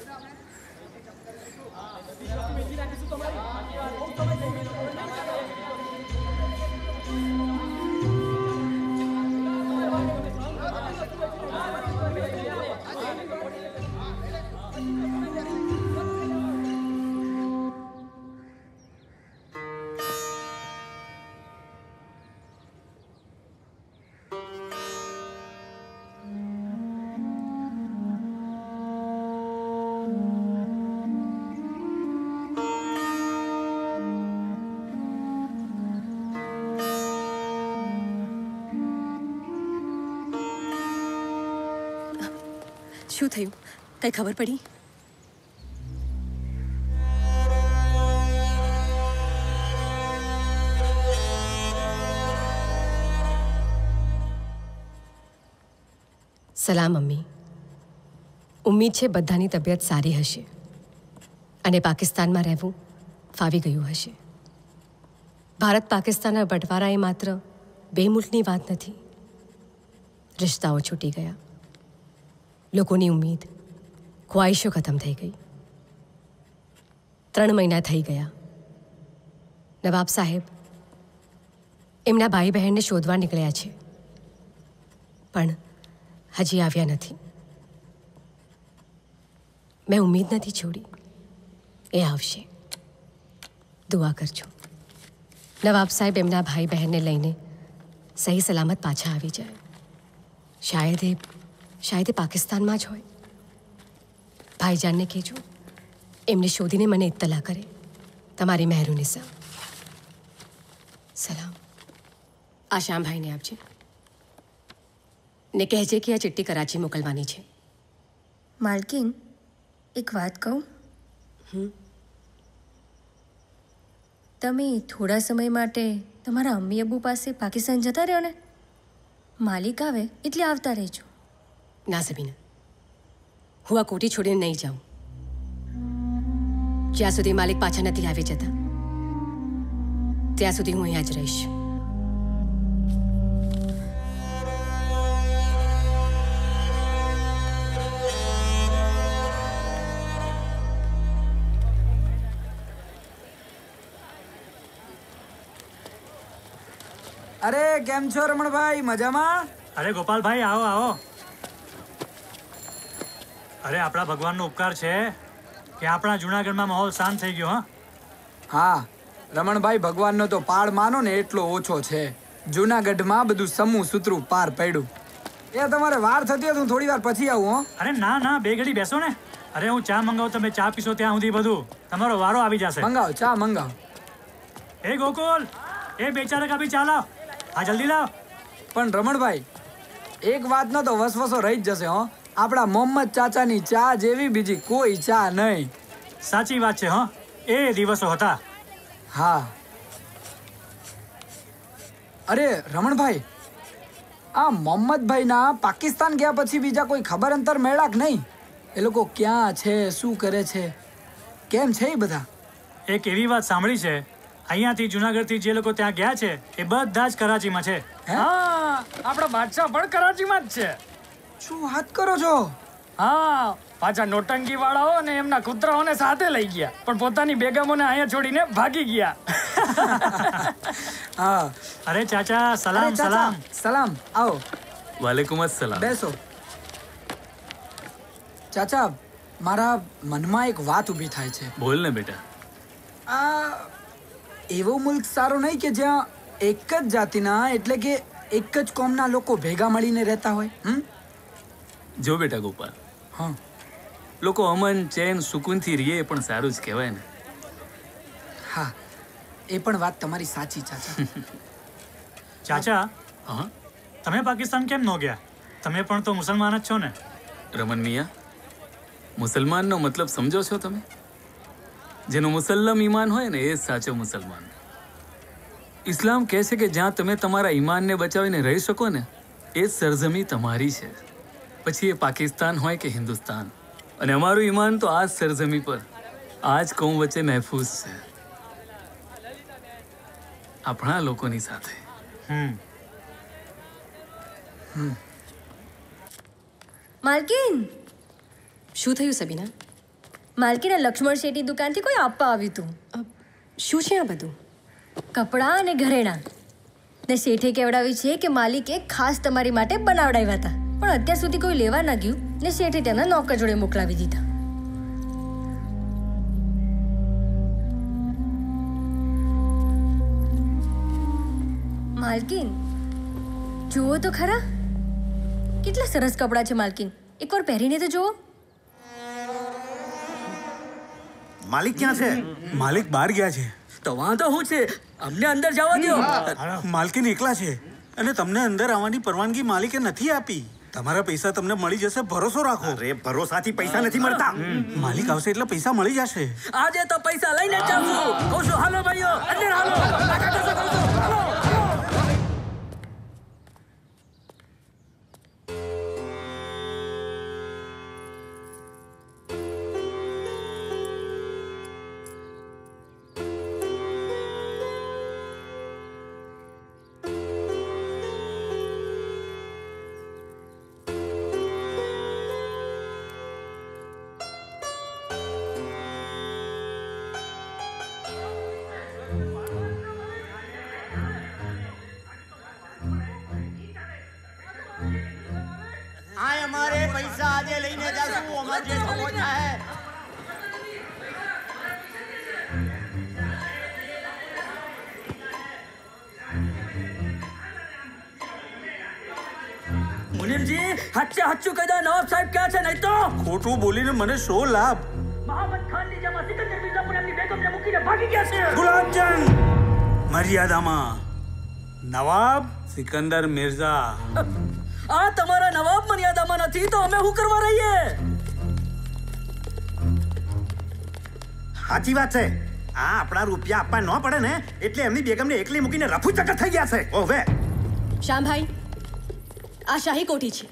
Without શું થયું? કઈ ખબર પડી? સલામ, મમ્મી. ઉમ્મીદ છે બધાની તબિયત સારી હશે અને પાકિસ્તાનમાં રહેવું ફાવી ગયું હશે. ભારત પાકિસ્તાનના બંટવારા એ માત્ર બે મુલ્કની વાત નથી. રિશ્તાઓ છૂટી ગયા. લોકોની ઉમ્મીદ ખ્વાહિશો ખતમ થઈ ગઈ. ત્રણ મહિના થઈ ગયા. નવાબ સાહેબ, એમના ભાઈ બહેનને શોધવા નીકળ્યા છે. પણ હજી આવ્યા નથી. મેં ઉમ્મીદ નથી છોડી. એ આવશે. દુઆ કરજો. નવાબ સાહેબ એમના ભાઈ બહેનને લઈને સહી સલામત પાછા આવી જાય. શાયદ એ શાયદ એ પાકિસ્તાનમાં જ હોય ભાઈજાનને કહેજો એમને શોધીને મને ઇત્તલા કરે તમારી મહેરુનિસા સલામ આ શ્યામભાઈને આપજે ને કહેજે કે આ ચિઠ્ઠી કરાચી મોકલવાની છે માલકીન એક વાત કહું હમ તમે થોડા સમય માટે તમારા અમ્મી અબ્બુ પાસે પાકિસ્તાન જતા રહ્યો ને માલિક આવે એટલે આવતા રહેજો ના સબીના હું આ કોટી છોડીને નહીં જાઉં જ્યાં સુધી માલિક પાછા નથી આવી જતા ત્યાં સુધી હું અહીંયા જ રહીશ અરે કેમ છો રમણભાઈ મજામાં અરે ગોપાલભાઈ આવો આવો અરે આપણા ભગવાનનો ઉપકાર છે કે આપણા જુનાગઢમાં માહોલ શાંત થઈ ગયો હા? હા રમણભાઈ ભગવાનનો તો પાડ માનો ને એટલો ઓછો છે. જુનાગઢમાં બધું સમૂહ સૂત્રું પાર પડ્યું. એ તમારે વાર થતી હું થોડી વાર પછી આવું હો. અરે ના ના બે ઘડી બેસો ને. અરે હું ચા મંગાવું તમે ચા પીશો ત્યાં સુધી બધું. તમારો વારો આવી જશે. મંગાવો ચા મંગાવો. એ ગોકુલ! એ બેચારા કાપી ચા ચાલો હા જલ્દી લાવ. પણ રમણભાઈ એક વાતનો તો વસવસો રહી જ જશે હો. આપણા મોહમ્મદ ચાચાની ચા જેવી બીજી કોઈ ચા નહીં. સાચી વાત છે હો. એ દિવસો હતા. હા. અરે રમણભાઈ આ મોહમ્મદભાઈના પાકિસ્તાન ગયા પછી બીજા કોઈ ખબર અંતર મેળાક નહીં? એ લોકો ક્યાં છે શું કરે છે? કેમ છે એ બધા? એક એવી વાત સાંભળી છે અહીંયાથી જુનાગઢથી જે લોકો ત્યાં ગયા છે એ બધા જ કરાચીમાં છે. હા? આપણા બાદશાહ પણ કરાચીમાં જ છે. શું વાત કરો છો? હા પાછા નોટંકી વાળાઓ અને એમના કૂતરાઓને સાથે લઈ ગયા. પણ પોતાની બેગમોને અહીંયા છોડીને ભાગી ગયા. હા. અરે ચાચા સલામ સલામ. સલામ. આવો. વાલેકુમ અસલામ બેસો. ચાચા મારા મનમાં એક વાત ઊભી થાય છે. બોલ ને બેટા. આ એવો મુલ્ક સારો નહીં કે જ્યાં એક જ જાતિના એટલે કે એક જ કોમના લોકો ભેગા મળીને રહેતા હોય હમ? જો બેટા ગોપાલ. હા. લોકો અમન ચેન સુકૂનથી રીએ એ પણ સારું જ કહેવાય ને. હા એ પણ વાત તમારી સાચી ચાચા. ચાચા? હા. તમે પાકિસ્તાન કેમ ન ગયા? તમે પણ તો મુસલમાન જ છો ને. રમન મિયા મુસલમાનનો મતલબ સમજો છો તમે? જેનું મુસલ્લમ ઈમાન હોય ને એ સાચો મુસલમાન. ઇસ્લામ કહે છે કે જ્યાં તમે તમારા ઈમાનને બચાવીને રહી શકો ને એ જ સરઝમી તમારી છે. પછી એ પાકિસ્તાન હોય કે હિન્દુસ્તાન? અને અમારું ઈમાન તો આ જ સરઝમી પર. આ જ કૌમ વચ્ચે મહેફૂઝ છે. આપણા લોકોની સાથે. હમ. માલકીન! શું થયું સબીના? માલકીને લક્ષ્મણ શેઠી દુકાનથી કોઈ આપવા આવ્યું હતું શું છે આ બધું? કપડાં અને ઘરેણાં. ને શેઠે કહેવડાવ્યું છે કે માલિકે ખાસ તમારી માટે બનાવડાવ્યા હતા. પણ અત્યાર સુધી કોઈ લેવા ન ગયું ને શેઠે તેના નોકર જોડે મોકલાવી દીધા. માલકીન જુઓ તો ખરા. કેટલા સરસ કપડાં છે માલકીન. એકવાર પહેરીને તો જુઓ. માલિક ક્યાં છે? માલિક બહાર ગયા છે. તો વાંધો શું છે? અમને અંદર જવા દો માલકીન એકલા છે. અને તમને અંદર આવવાની પરવાનગી માલિકે નથી આપી. તમારા પૈસા તમને મળી જશે ભરોસો રાખો. અરે ભરોસાથી પૈસા નથી મળતા. માલિક આવશે એટલે પૈસા મળી જશે. આજે તો પૈસા લઈને જ જાઉં છું. કહું છું હાલો ભાઈઓ અંદર હાલો કાકા તો કહું છું, હાલો, હાલો. જાશું અમારે है મુનિમ જી હચ્ચે હચ્ચું કહી દો નવાબ સાહેબ ક્યાં છે નહીં તો? ખોટું બોલીને મને શો લાભ? મહામદ ખાનની જેમ સિકંદર મિર્ઝાપુર એમની બેગમને મૂકીને ભાગી ગયા છે. ગુલાબચંદ! મર્યાદામાં. નવાબ સિકંદર મિર્ઝા. આ તમારા નવાબ મર્યાદામાં નથી તો અમે શું કરવા રહીએ? સાચી વાત છે. આ આપણા રૂપિયા આપવા ન પડે ને એટલે એમની બેગમને એકલી મૂકીને રફુ ચક્કર થઈ ગયા છે. ઓવે શ્યામભાઈ આ શાહી કોઠી છે.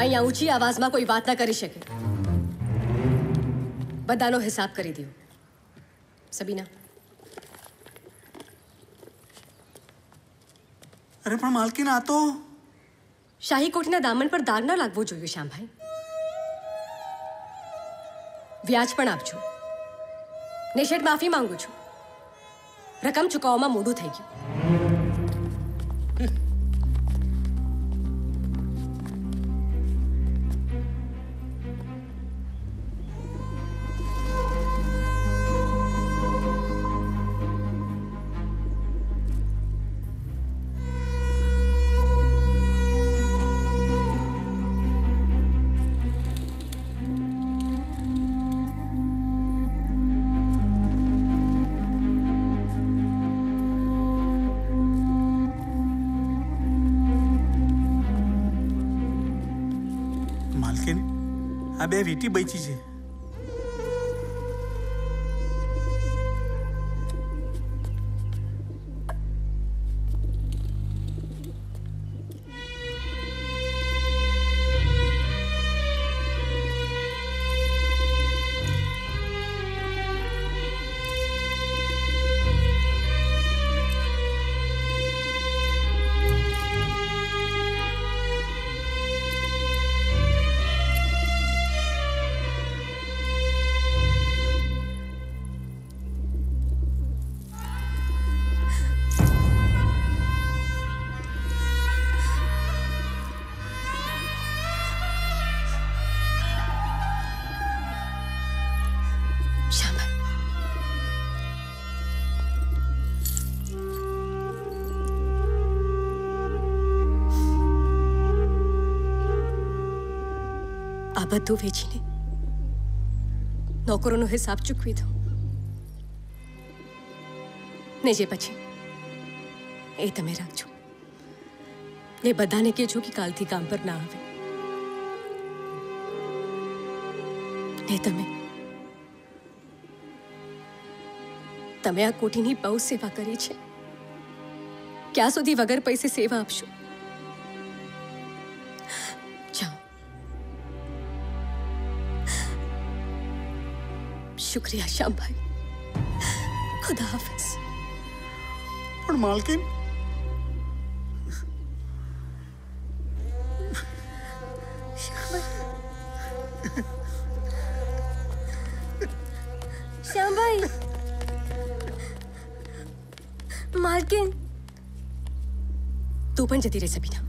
અહીંયા ઊંચી આવાજમાં કોઈ વાત ના કરી શકે. બધાનો હિસાબ કરી દો સબીના. અરે પણ માલકીન આ તો શાહી કોઠીના દામન પર દાગ ન લાગવો જોઈએ શ્યામભાઈ વ્યાજ પણ આપજો. નિષેધ માફી માંગુ છું. રકમ ચૂકવવામાં મોડું થઈ ગયું. વીટી બચી છે. બધું વેચીને. નોકરોનો હિસાબ ચૂકવી દઉં. ને જે પછી? એ તમે રાખજો. ને બધાને કહેજો કે કાલથી કામ પર ના આવે. ને તમે? તમે આ કોઠીની બહુ સેવા કરી છે. ક્યાં સુધી વગર પૈસે સેવા આપશો? શુક્રિયા શ્યામભાઈ ખુદા હાફિઝ પણ માલકીન શ્યામભાઈ માલકીન તું પણ જતી રહે સબીના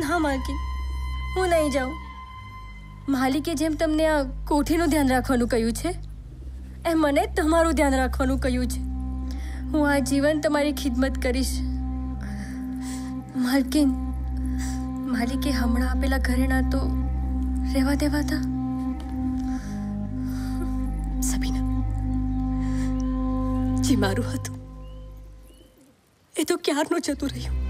ના માલકીન હું નહીં જાઉં માલિકે જેમ તમને આ કોઠીનું ધ્યાન રાખવાનું કહ્યું છે એ મને તમારું ધ્યાન રાખવાનું કહ્યું છે. હું આ જીવન તમારી ખિદમત કરીશ. માલકીન, માલિકે હમણાં આપેલા ઘરેણા તો રહેવા દેવા હતા સબીના, જે મારું હતું, એ તો ક્યારનું જતું રહ્યું?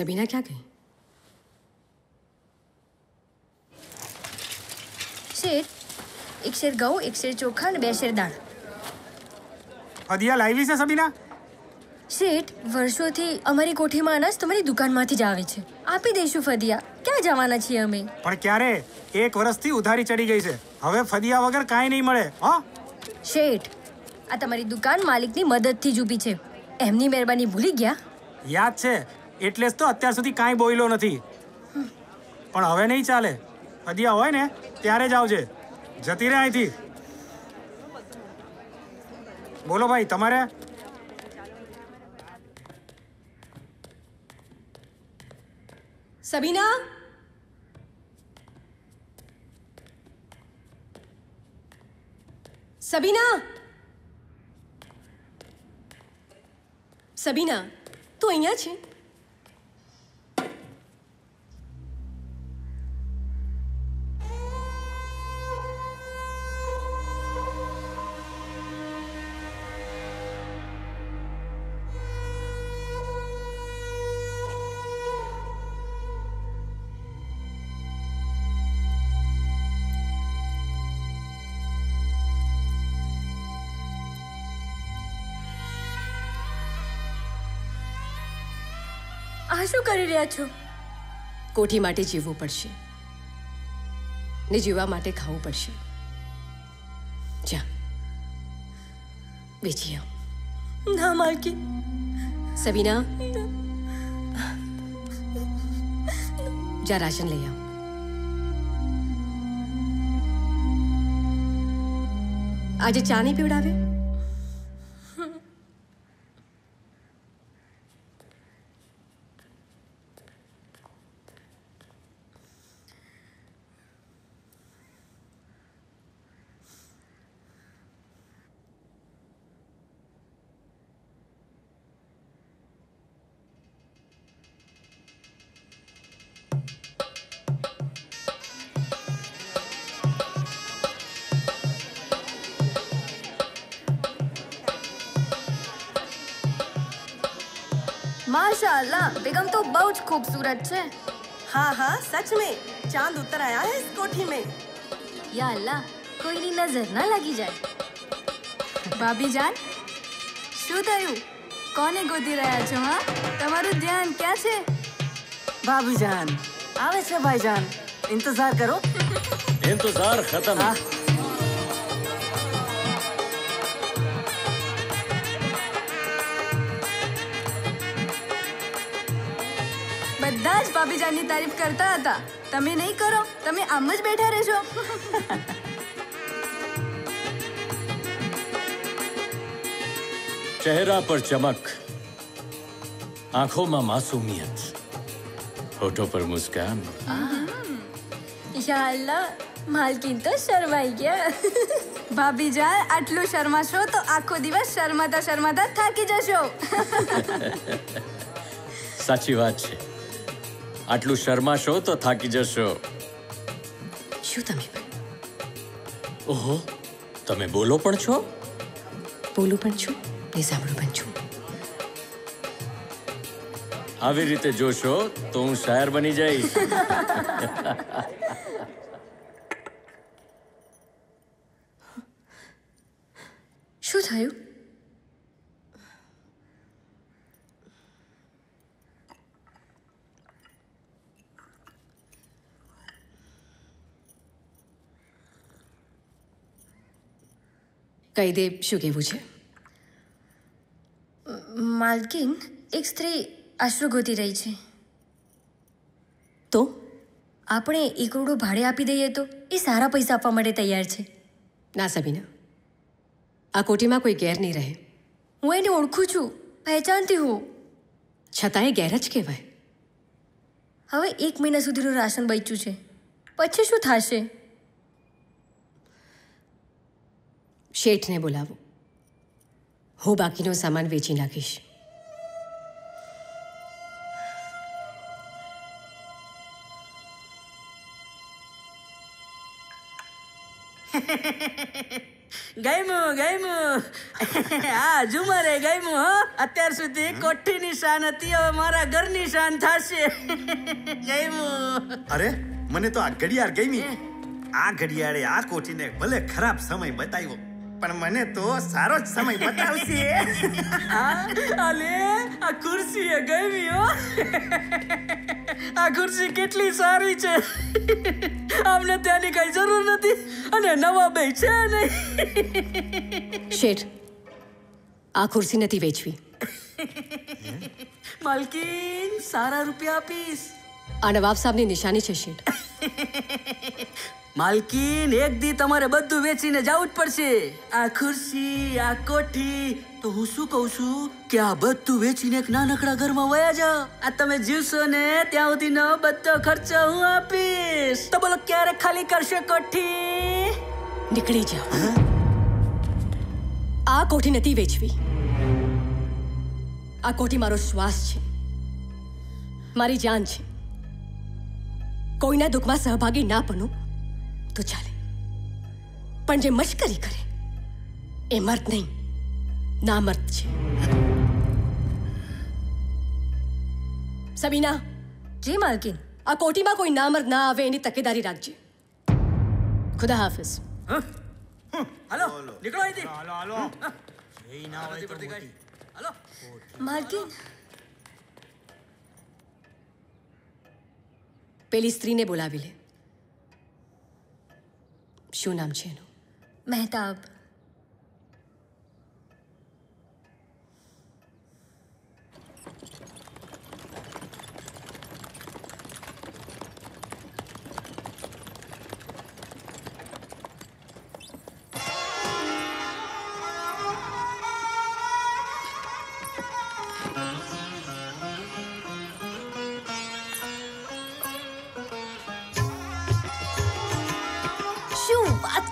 सबीना क्या गई શેર એક શેર ઘઉં એક શેર ચોખા અને બે શેર દાળ હદિયા લાવી છે સબીના શેઠ વર્ષોથી અમારી કોઠીમાં અનાજ તમારી દુકાનમાંથી જ આવે છે આપી દઈશું ફદિયા ક્યાં જવાના છીએ અમે પણ ક્યારે એક વર્ષથી ઉધારી ચડી ગઈ છે હવે ફદિયા વગર કાંઈ નહીં મળે હા શેઠ આ તમારી દુકાન માલિકની મદદથી જ ઊભી છે એમની મહેરબાની ભૂલી ગયા યાદ છે એટલે જ તો અત્યાર સુધી કાંઈ બોલ્યો નથી. પણ હવે નહીં ચાલે. અદિયા હોય ને, ત્યારે જ આવજે. જતી રહે અહીંથી. બોલો ભાઈ, તમારે? સબીના? સબીના? સબીના, તું અહીંયા છે? આ શું કરી રહ્યા છો? કોઠી માટે જીવવું પડશે. ને જીવવા માટે ખાવું પડશે. જા. બેચી આવ. ના માલકી. સબીના? જા રાશન લઈ આવ. આજે ચા નહીં પીવડાવે? बहुत खूबसूरत છે हाँ हाँ सच में चांद उतर आया है इस कोठी में યા અલ્લાહ કોઈની નજર ના લાગી જાય ભાભી જાન શું થયું કોને ગોતી રહ્યા છો હા તમારું ધ્યાન ક્યાં છે ભાભી જાન આવે છે ભાઈજાન ઇંતજાર કરો इंतजार खत्म બધા ભાભી જાનની તારીફ કરતા હતા. તમે નહીં કરો તમે આમ જ બેઠા રહેશો. ચહેરા પર ચમક આંખોમાં માસુમિયત હોઠો પર મુસ્કાન. માલકીન તો શરમાઈ ગયા. ભાભી જાન આટલું શરમાશો તો આખો દિવસ શર્માતા શર્માતા થાકી જશો. સાચી વાત છે. આટલું શરમાશો તો થાકી જશો. શું તમે? ઓહો તમે બોલો પણ છો? બોલું પણ છું ને સાંભળું પણ છું. આવી રીતે જોશો તો હું શાયર બની જઈશ શું થયું કહી દે શું કહેવું છે? માલકીન એક સ્ત્રી આશરો ગોતી રહી છે. તો? આપણે એક કરોડો ભાડે આપી દઈએ તો એ સારા પૈસા આપવા માટે તૈયાર છે. ના સબીના. આ કોટીમાં કોઈ ગેર નહીં રહે. હું એને ઓળખું છું પહેચાનતી હું. છતાંય ગેર જ કહેવાય. હવે એક મહિના સુધીનું રાશન બચ્યું છે. પછી શું થશે? શેઠને બોલાવો. હું બાકીનો સામાન વેચી નાખીશ. ગયમું ગયમું. આ ઝુમરે ગયમું હો. અત્યાર સુધી કોઠીની શાન હતી હવે મારા ઘરની શાન થશે. ગયમું. અરે મને તો આ ઘડિયાળ ગમી. આ ઘડિયાળે આ કોઠીને ભલે ખરાબ સમય બતાવ્યો. પણ મને તો સારો જ સમય બતાવશે. આ અલે આ ખુરશી એ ગયમી હો. આ ખુરશી કેટલી સારી છે. આમને ત્યાંની કઈ જરૂર નથી અને નવા બે છે નહીં. શેઠ આ ખુરશી નથી વેચવી. માલકીન સારા રૂપિયા આપીશ. આ નવાબ સાહેબની નિશાની છે શેઠ. માલકીન એક દી તમારે બધું વેચીને જવું જ પડશે. આ ખુરશી આ કોઠી તો હું શું કહું છું કે આ બધું વેચીને એક નાનકડા ઘરમાં વયા જાઓ. આ તમે જીવશો ને ત્યાં સુધીનો બધો ખર્ચો હું આપીશ. તો બોલો ક્યારે ખાલી કરશે કોઠી? નીકળી જાઓ. આ કોઠી નથી વેચવી. આ કોઠી મારો શ્વાસ છે. મારી જાન છે. કોઈના દુઃખમાં સહભાગી ના બનું. તો ચાલે. પણ જે મશ્કરી કરે એ મર્દ નહીં નામર્દ છે. સબીના જી માલકીન આ કોટીમાં કોઈ નામર્દ ના આવે એની તકેદારી રાખજે. ખુદા હાફિઝ. હાલો નીકળો અહીંથી. હાલો હાલો એ ના હોય તો હાલો. માલકીન. પેલી સ્ત્રીને બોલાવી લે. શું નામ છે એનું? મહેતાબ.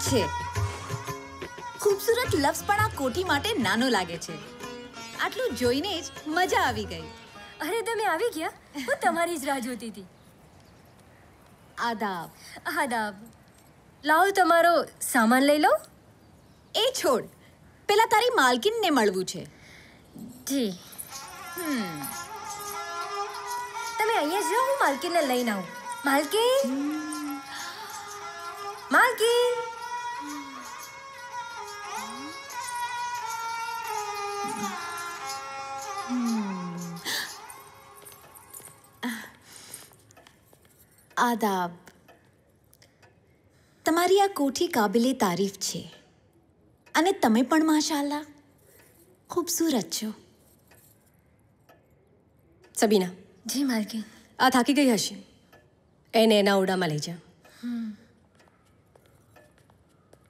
છે. ખૂબસૂરત લવ્સ પણ આ કોઠી માટે નાનો લાગે છે. આટલું જોઈને જ મજા આવી ગઈ. અરે તમે આવી ગયા? હું તમારી જ રાહ જોતી હતી. આદાબ. આદાબ. લાવો તમારો સામાન લઈ લો. એ છોડ. પેલા તારી માલકીનને મળવું છે. જી. તમે અહીંયા જો હું માલકીનને લઈને આવું. માલકીન? માલકીન? આદાબ. તમારી આ કોઠી કાબિલે તારીફ છે. અને તમે પણ માશાલ્લાહ ખૂબસૂરત છો. સબીના. જી માલકીન આ થાકી ગઈ હશે. એને એના ઓરડામાં લઈ જા.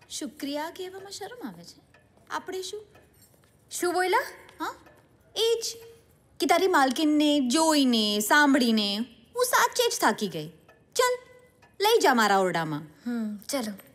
શુક્રિયા કહેવામાં શરમ આવે છે. આપણે શું? શું બોલ્યા? હા? એ જ. કે તારી માલકીનને જોઈને સાંભળીને હું સાચે જ થાકી ગઈ. લઈ જા મારા ઓરડામાં. ચલો.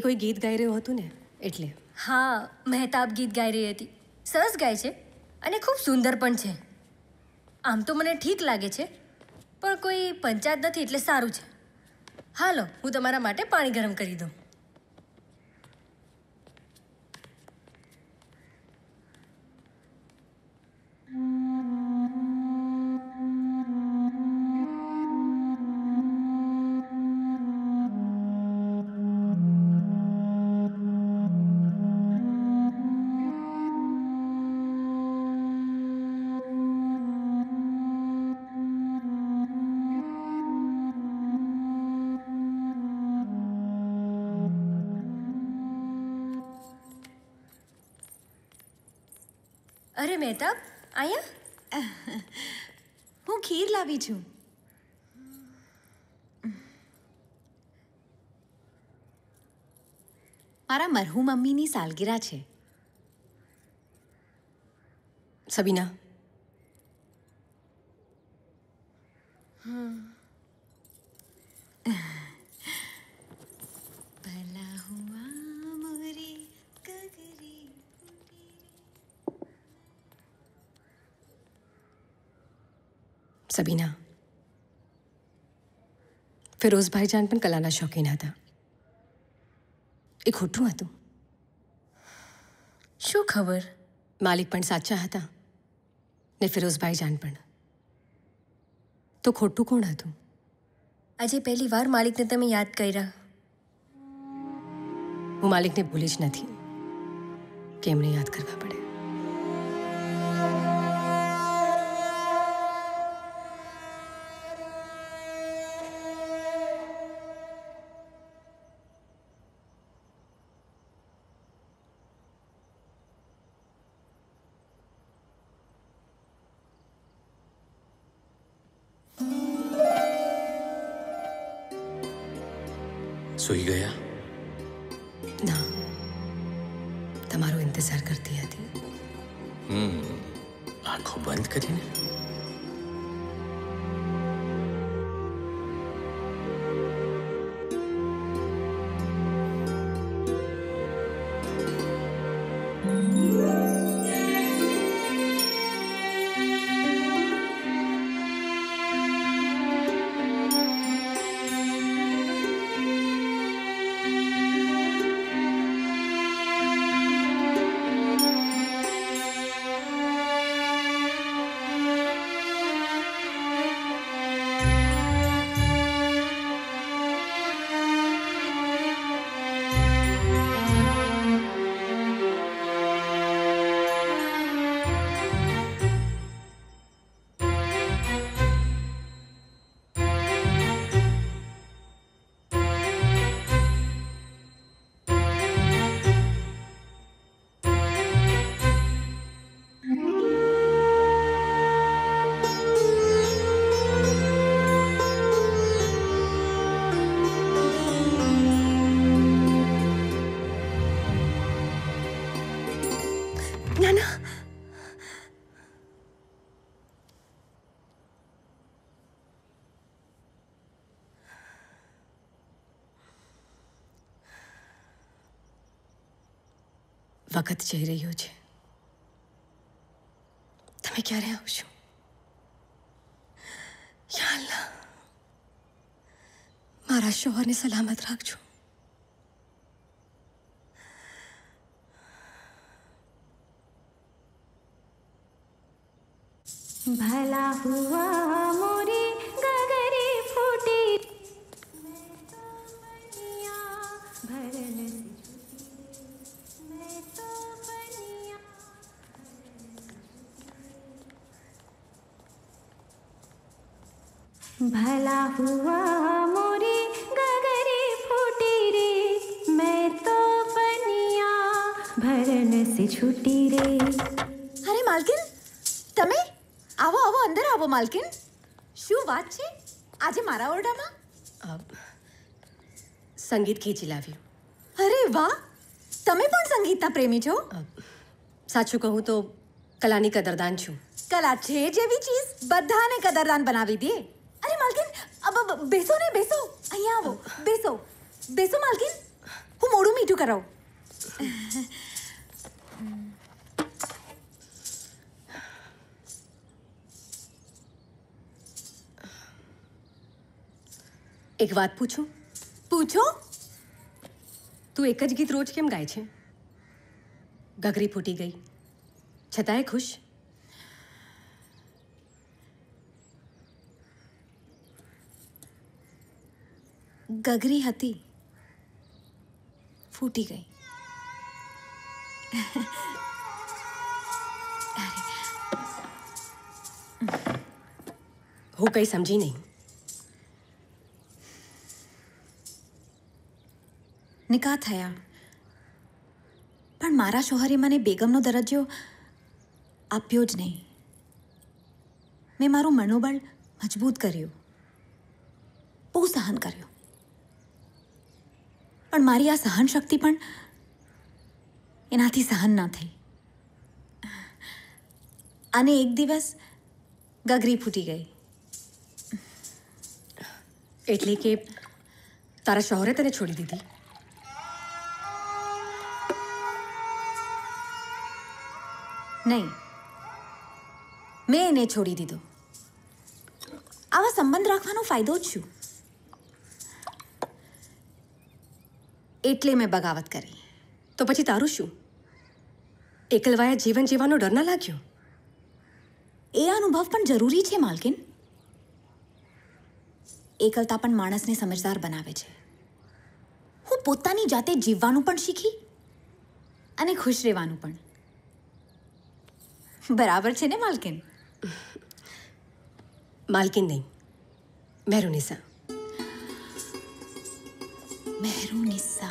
એ કોઈ ગીત ગાઈ રહ્યું હતું ને? એટલે. હા, મહેતાબ ગીત ગાઈ રહી હતી. સરસ ગાય છે અને ખૂબ સુંદર પણ છે. આમ તો મને ઠીક લાગે છે, પણ કોઈ પંચાયત નથી એટલે સારું છે. હાલો, હું તમારા માટે પાણી ગરમ કરી દઉં. લાવી છું. મારા મરહુમ મમ્મીની સાલગીરા છે. સબીના સબીના. ફિરોઝભાઈ જાન પણ કલાના શોખીન હતા. એ ખોટું હતું. શું ખબર? માલિક પણ સાચા હતા. ને ફિરોઝભાઈ જાન પણ. તો ખોટું કોણ હતું? આજે પહેલી વાર માલિકને તમે યાદ કર્યા. હું માલિકને ભૂલી જ નથી. કે એમને યાદ કરવા પડે? વખત જઈ રહ્યો છે તમે ક્યારે આવશો યા અલ્લાહ મારા શોહરને સલામત રાખજો भला हुआ भला हुआ मोरी गगरी फूटी रे मैं तो बनिया भरन से छूटी रे અરે માલકિન તમે આવો આવો અંદર આવો માલકિન શું વાત છે આજે મારા ઓરડામાં સંગીત ખેંચી લાવ્યું અરે વાહ તમે પણ સંગીતના પ્રેમી છો સાચું કહું તો કલાની કદરદાન છું કલા છે જેવી ચીજ બધાને કદરદાન બનાવી દે અરે માલકિન અબ અબ, બેસો ને બેસો અહીંયા આવો બેસો બેસો માલકિન હું મોડું મીઠું કરાવું એક વાત પૂછું પૂછો તું એક જ ગીત રોજ કેમ ગાય છે ગગરી ફૂટી ગઈ છતાંય ખુશ ગગરી હતી. ફૂટી ગઈ. હું કંઈ સમજી નહીં. નિકાહ થયા. પણ મારા શોહરે મને બેગમનો દરજ્જો આપ્યો જ નહીં. મેં મારું મનોબળ મજબૂત કર્યું. બહુ સહન કર્યું. પણ મારી આ સહન શક્તિ પણ એનાથી સહન ના થઈ. અને એક દિવસ ગગરી ફૂટી ગઈ. એટલે કે તારા શોહરે તને છોડી દીધી. નહીં. મેં એને છોડી દીધો. આવા સંબંધ રાખવાનો ફાયદો જ શું? એટલે મેં બગાવત કરી. તો પછી તારું શું? એકલવાયા જીવન જીવવાનો ડર ના લાગ્યો? એ અનુભવ પણ જરૂરી છે, માલકિન. એકલતા પણ માણસને સમજદાર બનાવે છે. હું પોતાની જાતે જીવવાનું પણ શીખી અને ખુશ રહેવાનું પણ. બરાબર છે ને, માલકિન? માલકિન નહીં. મહેરુનિસા. મહેરુનિસા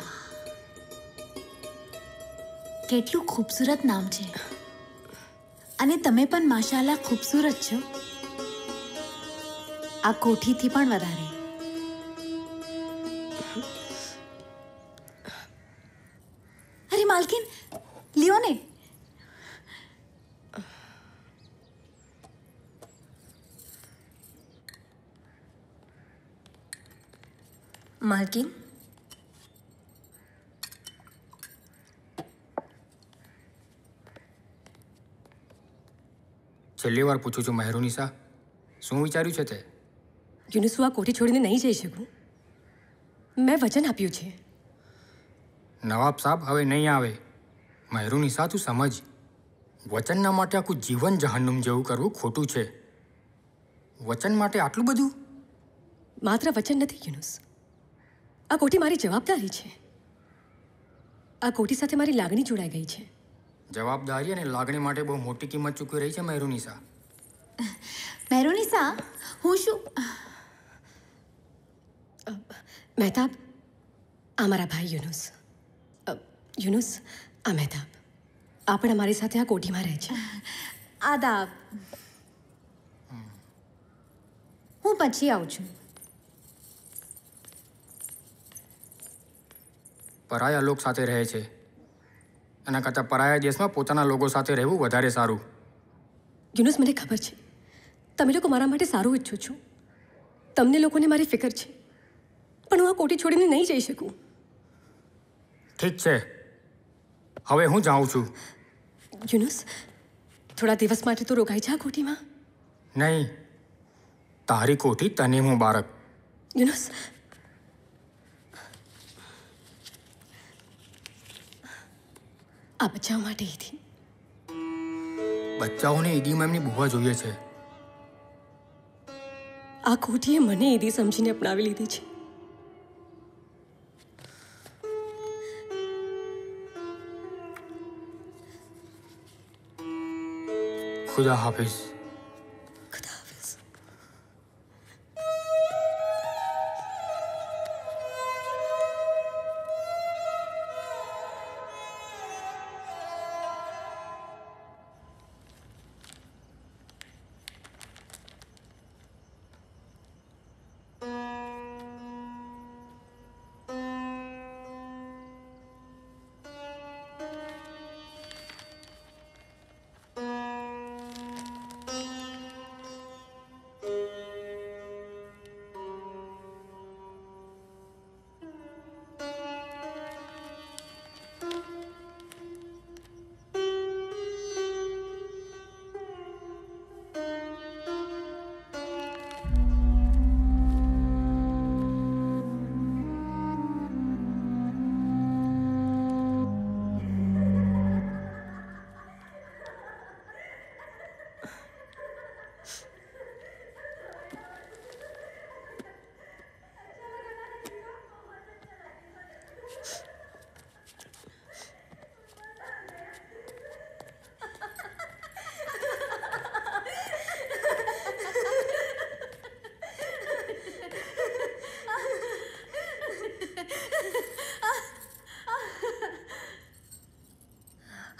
કેટલું ખૂબસૂરત નામ છે. અને તમે પણ માશાલા ખૂબસૂરત છો. આ કોઠીથી પણ વધારે. અરે માલકીન, લ્યો ને. માલકીન? છેલ્લી વાર પૂછું છું મહેરુનિશા શું વિચાર્યું છે તે? યુનુસ હું આ કોઠી છોડીને નહીં જઈ શકું? મેં વચન આપ્યું છે. નવાબ સાહેબ હવે નહીં આવે. મહેરુનિશા તું સમજ. વચનના માટે આખું જીવન જહન્નુમ જેવું કરવું ખોટું છે. વચન માટે આટલું બધું? માત્ર વચન નથી યુનુસ. આ કોઠી મારી જવાબદારી છે. આ કોઠી સાથે મારી લાગણી જોડાઈ ગઈ છે. જવાબદારી અને લાગણી માટે બહુ મોટી કિંમત ચૂકવી રહી છે મહેરુનિસા. મહેરુનિસા હું શું મહેતાબ આ મારા ભાઈ યુનુસ. અ, યુનુસ આ મહેતાબ. આ પણ અમારી સાથે આ કોઠીમાં રહે છે. આદાબ. હું પછી આવું છું. પરાયા લોક સાથે રહે છે. એના કરતાં પરાયા દેશમાં પોતાના લોકો સાથે રહેવું વધારે સારું. યુનુસ મને ખબર છે. તમે લોકો મારા માટે સારું ઈચ્છો છો. તમને લોકોને મારી ફિકર છે. પણ હું આ કોટી છોડીને નહીં જઈ શકું. ઠીક છે. હવે હું જાઉં છું. યુનુસ થોડા દિવસ માટે તો રોકાઈ જા આ કોઠીમાં નહીં. તારી કોટી તને મુબારક યુનુસ આ બચાવ માટે ઈથી બચ્ચાઓને ઈદીમાં એમની બુવા જોઈએ છે. આ કોઠીએ મને ઈદી સમજીને અપનાવી લીધી છે. ખુદા હાફિઝ.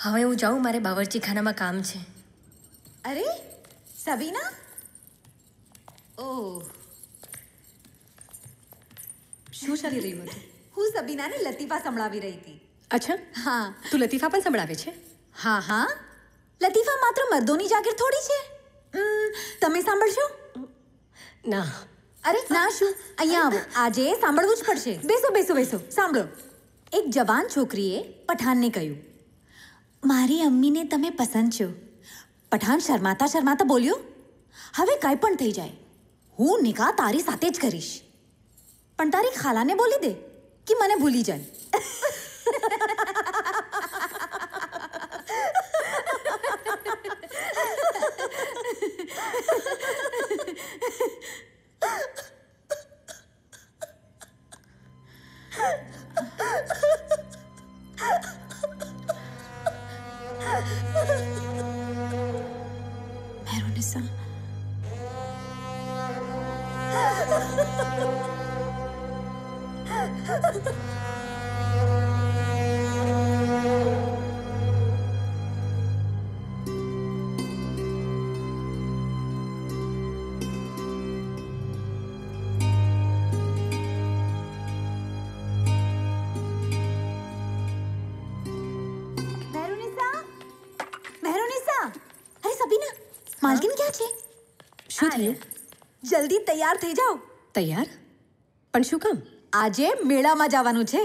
હવે હું જાઉં મારે બાવરચી ખાનામાં કામ છે. અરે સબીના? ઓહ. શું ચાલી રહ્યું હતું? હું સબીનાને લતીફા સંભળાવી રહી હતી. અચ્છા? હા. તું લતીફા પણ સંભળાવે છે? હા હા. લતીફા માત્ર મર્દોની જાગીર થોડી છે? તમે સાંભળશો? ના. અરે ના શું? અહીંયા આવો. આજે સાંભળવું જ પડશે. બેસો બેસો બેસો. સાંભળો. એક જવાન છોકરીએ પઠાણને કહ્યું. મારી અમ્મીને તમે પસંદ છો. પઠાણ શરમાતા શરમાતા બોલ્યો, હવે કાંઈ પણ થઈ જાય. હું નિકાહ તારી સાથે જ કરીશ. પણ તારી ખાલાને બોલી દે કે મને ભૂલી જાય. તૈયાર થઈ જાઓ તૈયાર પણ શું કામ આજે મેળામાં જવાનું છે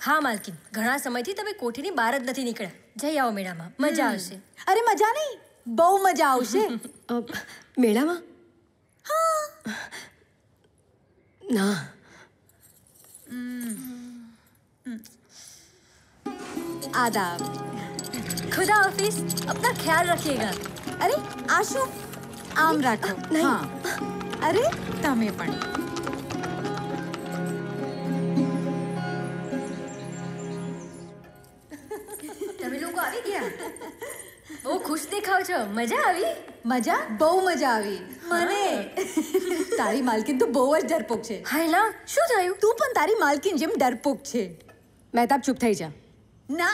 હા માલકીન ઘણા સમયથી તમે કોઠીની બહાર જ નથી નીકળ્યા જઈ આવો મેળામાં મજા આવશે અરે મજા નહીં બહુ મજા આવશે મેળામાં ના આદાબ खुदा हाफिज अपना ख्याल रखिएगा અરે આ શું આમ રાખો હા અરે તમે પણ. તમે લોકો આવી ગયા? બહુ ખુશ દેખાવ છો. મજા આવી? મજા? બહુ મજા આવી. મને? તારી માલકીન તો બહુ જ ડરપોક છે. હાયલા શું થયું? તું પણ તારી માલકીન જેમ ડરપોક છે. મહેતાબ ચૂપ થઈ જા. ના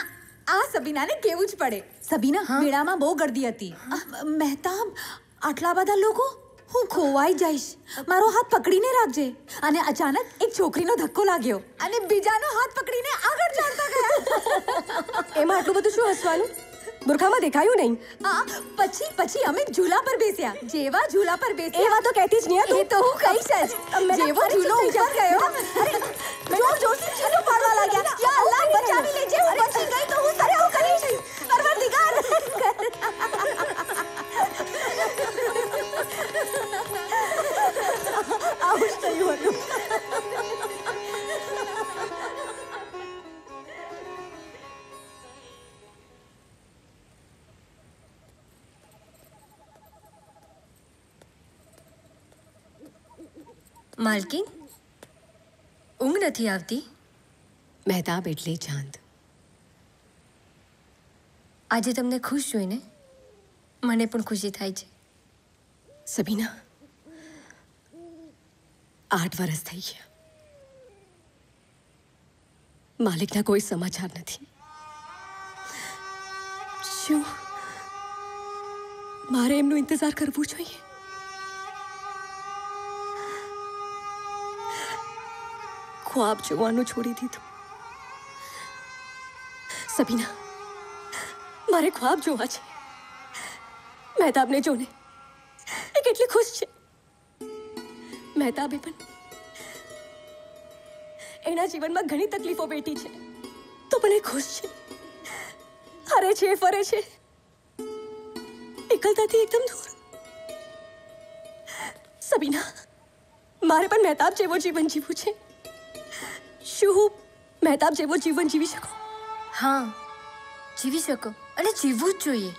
આ સબીનાને કેવું જ પડે. સબીના? મેળામાં બહુ ગર્દી હતી. મહેતાબ આટલા બધા લોકો? હું ખોવાઈ જઈશ મારો હાથ પકડીને રાખજે અને અચાનક એક છોકરીનો ધક્કો લાગ્યો અને બીજાનો હાથ પકડીને આગળ ચાલતા ગયા એમાં આટલું બધું શું હસવાનું બુરખામાં દેખાયું નહીં આ પછી પછી અમે ઝૂલા પર બેસ્યા જેવા ઝૂલા પર બેસ્યા એવા તો કહેતી જ નહીં. એ તો હું કહીશ જ જેવો ઝૂલો ઉપર ગયો અરે જોર જોરથી ઝૂલો પાડવા લાગ્યા યા અલ્લાહ બચાવી લેજે હું બચી ગઈ તો હું તારે હું કરીશ પરવરદિગાર થયું હતું માલકીન ઊંઘ નથી આવતી? મહેતાબ એટલે ચાંદ. આજે તમને ખુશ જોઈને મને પણ ખુશી થાય છે. સબીના આઠ વર્ષ થઈ ગયા. માલિકના કોઈ સમાચાર નથી. શું? મારે એમનો ઇંતજાર કરવું જોઈએ? ખ્વાબ જોવાનું છોડી દીધું. સબીના, મારે ખ્વાબ જોવા છે. મહેતાબને જોને એ કેટલી ખુશ છે. મહેતાબે પણ એના જીવનમાં ઘણી તકલીફો બેઠી છે. તો પણ ખુશ છે. હારે છે, ફરે છે. એકલતાથી એકદમ દૂર. સબીના, મારે પણ મહેતાબ જેવો જીવન જીવવું છે. શું હું મહેતાબ જેવો જીવન જીવી શકું? હા, જીવી શકો અને જીવવું જ જોઈએ.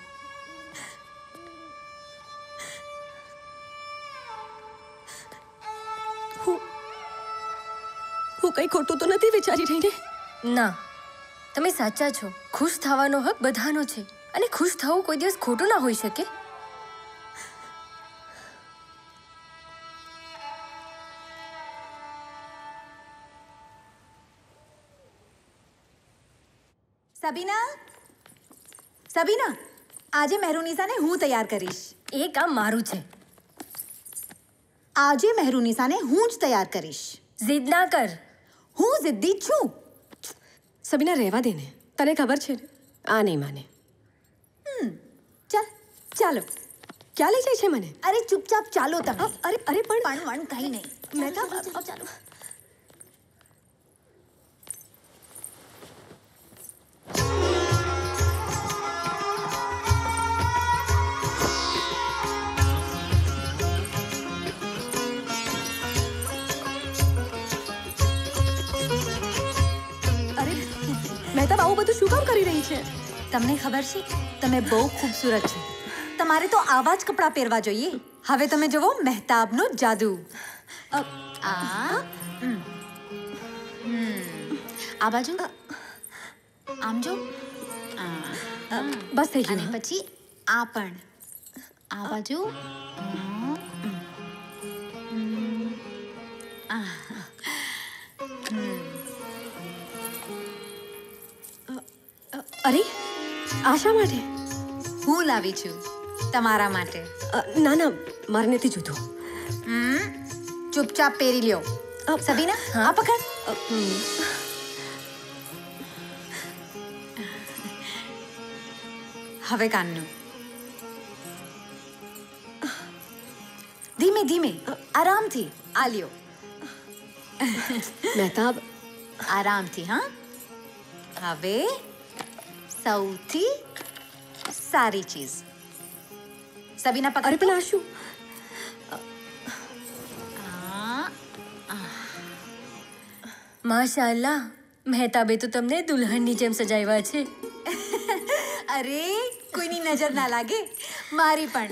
કંઈ ખોટું તો નથી વિચારી રહી ને. ના તમે સાચા છો. ખુશ થવાનો હક બધાનો છે. અને ખુશ થવું કોઈ દિવસ ખોટું ના હોઈ શકે. સબીના? સબીના આજે મહેરુનિસાને હું તૈયાર કરીશ. એ કામ મારું છે. આજે મહેરુનિસાને હું જ તૈયાર કરીશ. જીદ ના કર. હું જિદ્દી જ છું? સબીના રહેવા દે ને. તને ખબર છે ને? આ નહીં માને. ચાલ ચાલો. ક્યાં લઈ જાય છે મને? અરે ચૂપચાપ ચાલો તમે. અરે અરે પણ પણ વણ કઈ નહીં. મેં ચાલો. શું કરી રહી છે તમને ખબર છે તમે બહુ ખૂબસૂરત છો તમારે તો આવા જ કપડાં પહેરવા જોઈએ હવે તમે જુઓ મહેતાબનો જાદુ આ હમ. હમ. આ બાજુ આમ જો બસ થઈ ગયું. પછી આ પણ આ બાજુ. આ. અરે આ શા માટે? હું લાવી છું તમારા માટે. ના ના મારે નથી જોતું. હમ ચૂપચાપ પહેરી લ્યો. સબીના હા. પકડ. હવે કાનનું. ધીમે ધીમે આરામથી આ લ્યો. મહેતાબ. આરામથી હા. હવે સૌથી સારી ચીજ સબીના પકડ અરે પણ આ શું માશાઅલ્લાહ મહેતાબે તો તમને દુલ્હનની જેમ સજાવ્યા છે. અરે કોઈની નજર ના લાગે. મારી પણ.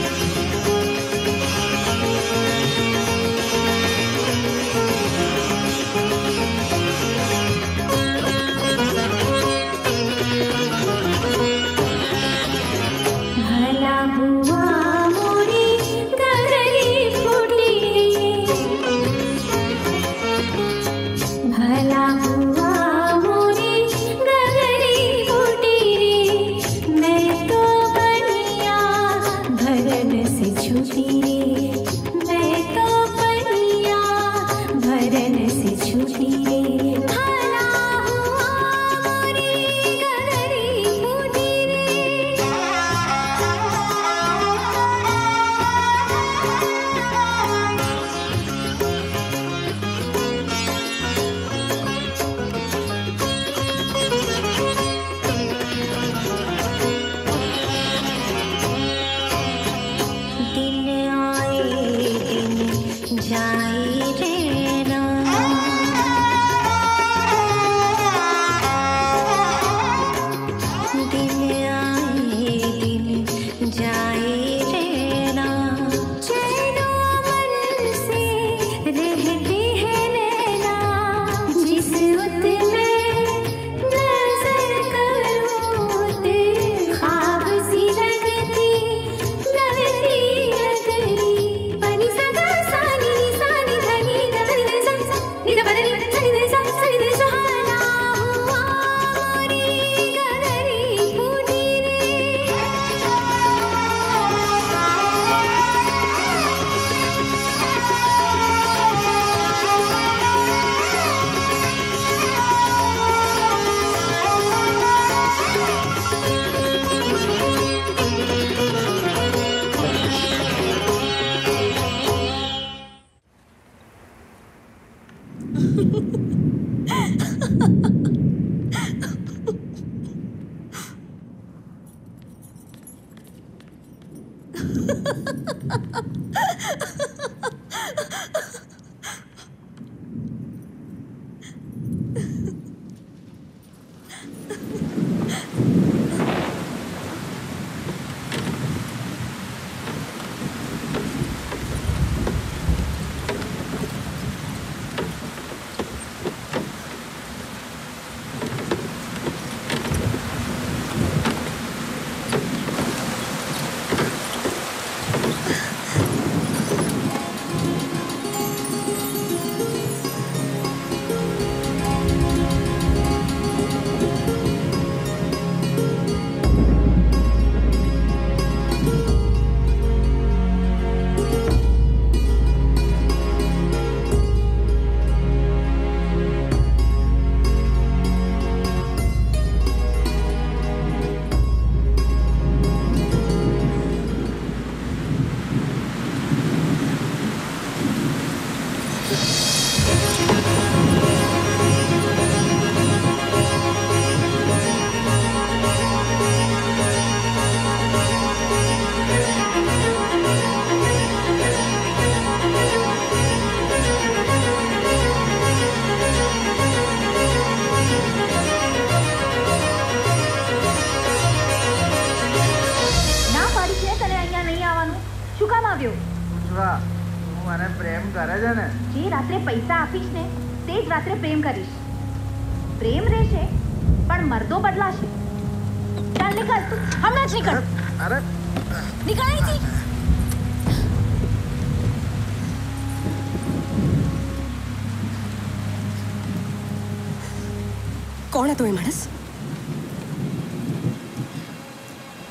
કોણ હતો એ માણસ?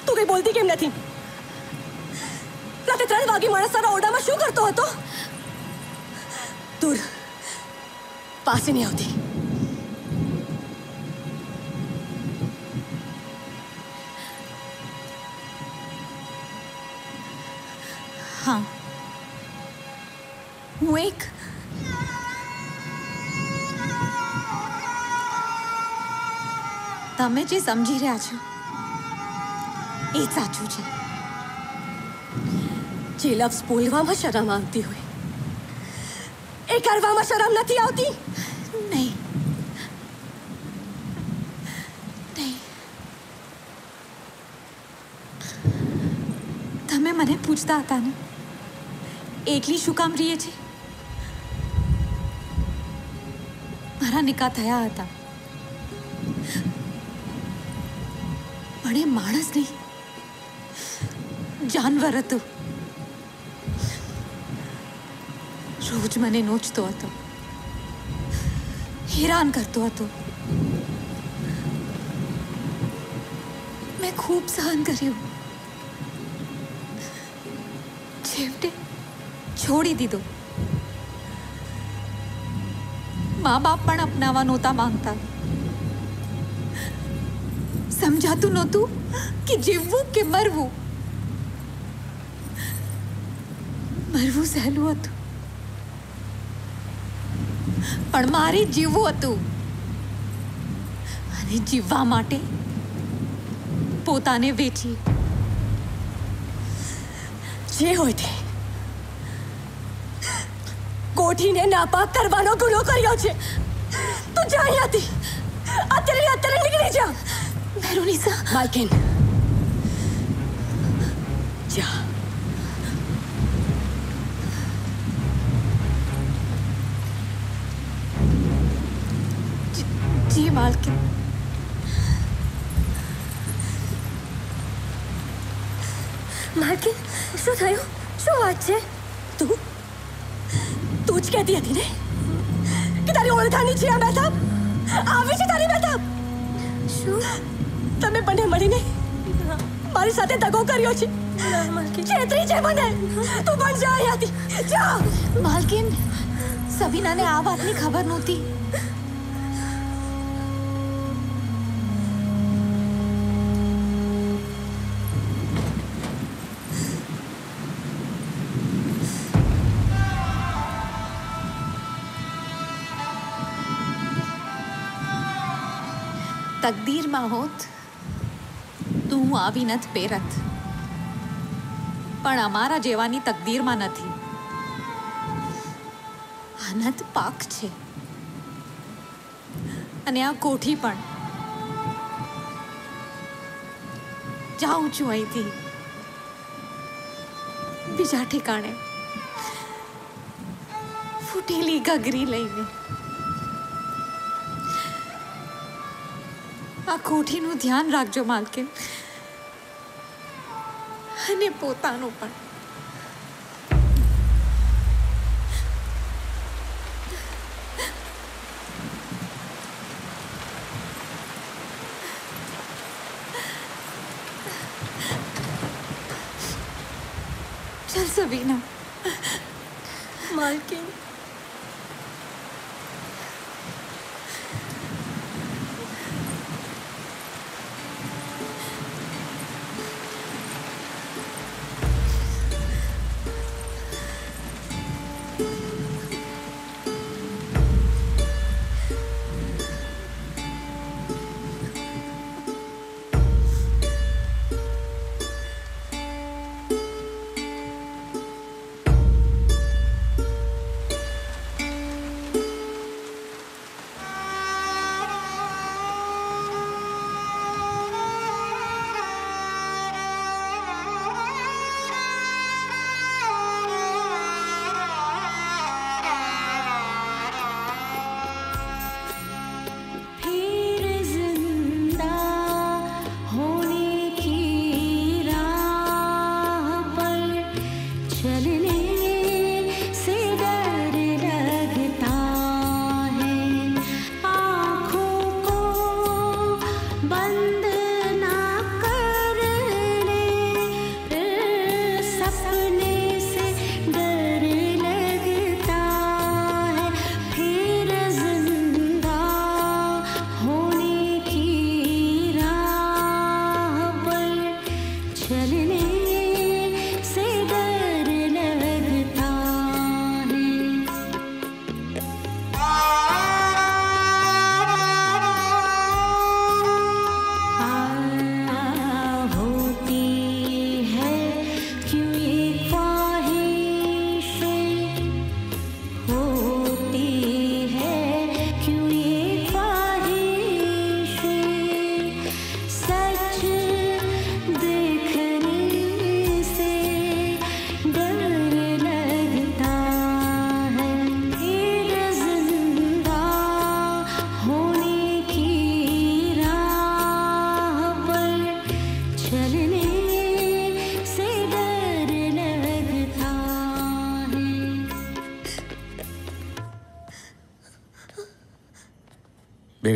તું કઈ બોલતી કેમ નથી? રાતે ત્રણ વાગે માણસ તારા ઓરડામાં શું કરતો હતો? દૂર. પાસે નહીં આવતી. તમે જે સમજી રહ્યા છો, એ સાચું છે. જે લફ્ઝ બોલવામાં શરમ આવતી હોય, એ કરવામાં શરમ નથી આવતી. નહીં. તમે મને પૂછતા હતા ને એકલી શું કામ રહીએ છે મારા નિકાહ થયા હતા. પણ એ માણસ નહીં જાનવર હતું રોજ મને નોચતો હતો હેરાન કરતો હતો મેં ખૂબ સહન કર્યું છેવટે છોડી દીધો મા બાપ પણ અપનાવવા નહોતા માંગતા સમજાતું નહોતું કે જીવવું કે મરવું. મરવું સહેલું હતું. પણ મારે જીવવું હતું. અને જીવવા માટે પોતાને વેચી. જે હોય તે. કોઠીને નાપાક કરવાનો ગુનો કર્યો છે. તું જા અહીંયાથી. અત્યારે અત્યારે નીકળી જા. મેરુનિસા માલકીન Ya. જી માલકીન માલકીન શું થયું? શું વાત છે? તું? તું જ કહેતી હતી ને? કે તારી ઓળખાની છે આ મહેતાબ? આવી છે તારી મહેતાબ? શું? તમે બંને મળીને મારી સાથે દગો કર્યો છે. છેતરી છે મને. તું પણ જા અહીંયાથી. જા. માલકીન સબીનાને આ વાતની ખબર નહોતી. તકદીરમાં હોત હું આવી નથ પેરત પણ અમારા જેવાની તકદીરમાં નથી. અનંત પાક છે. અને આ કોઠી પણ. જાઉં છું અહીંથી. બીજા ઠેકાણે. ફૂટેલી ગગરી લઈને. આ કોઠીનું ધ્યાન રાખજો, માલકીન. અને પોતાનું પણ.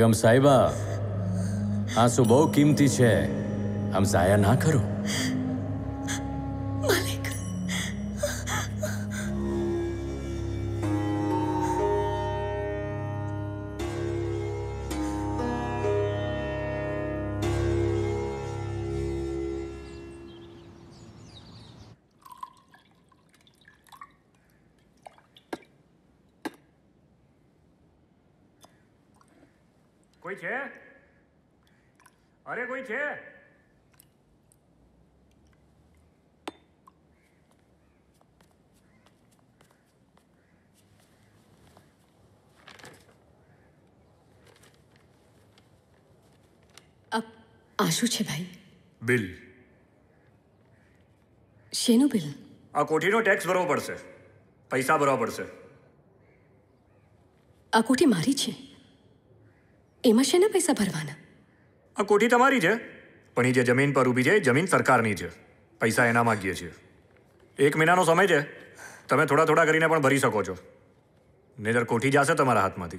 બેગમ સાહેબા આંસુ બહુ કિંમતી છે. આમ ઝાયા ના કરો. આ શું છે ભાઈ? બિલ. શેનું બિલ? આ કોઠીનો ટેક્સ ભરવો પડશે. પૈસા ભરવા પડશે. આ કોઠી મારી છે? એમાં શેના પૈસા ભરવાના? આ કોઠી તમારી છે પણ એ જે જમીન પર ઊભી છે એ જમીન સરકારની છે. પૈસા એના માગીએ છીએ. એક મહિનાનો સમય છે. તમે થોડા થોડા કરીને પણ ભરી શકો છો. નહીતર કોઠી જશે તમારા હાથમાંથી.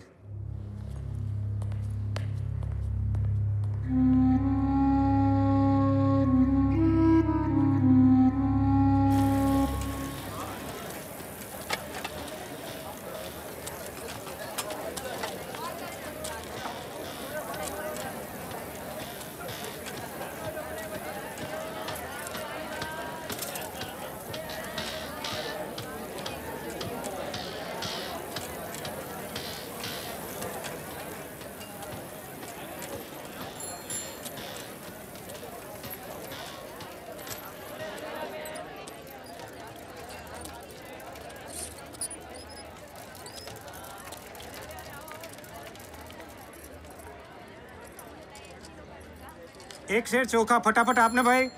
ચોખા ફટાફટ આપને ભાઈ.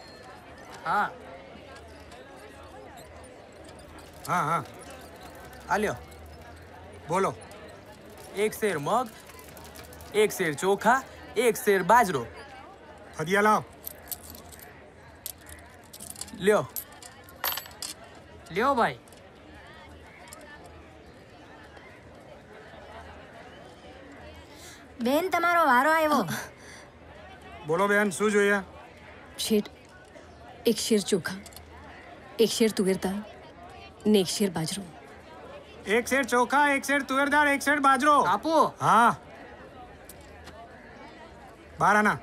હા. હા હા. આલ્યો બોલો. એક શેર મગ એક શેર ચોખા એક શેર બાજરો. ફરિયા લાવ. લ્યો. લ્યો ભાઈ. બેન તમારો વારો આવ્યો. બોલો બેન શું જોઈએ? શેઠ એક શેર ચોખા એક શેર તુવેર દાળ ને એક શેર બાજરો. એક શેર ચોખા એક શેર તુવેર દાળ એક શેર બાજરો. આપો હા. બાર આના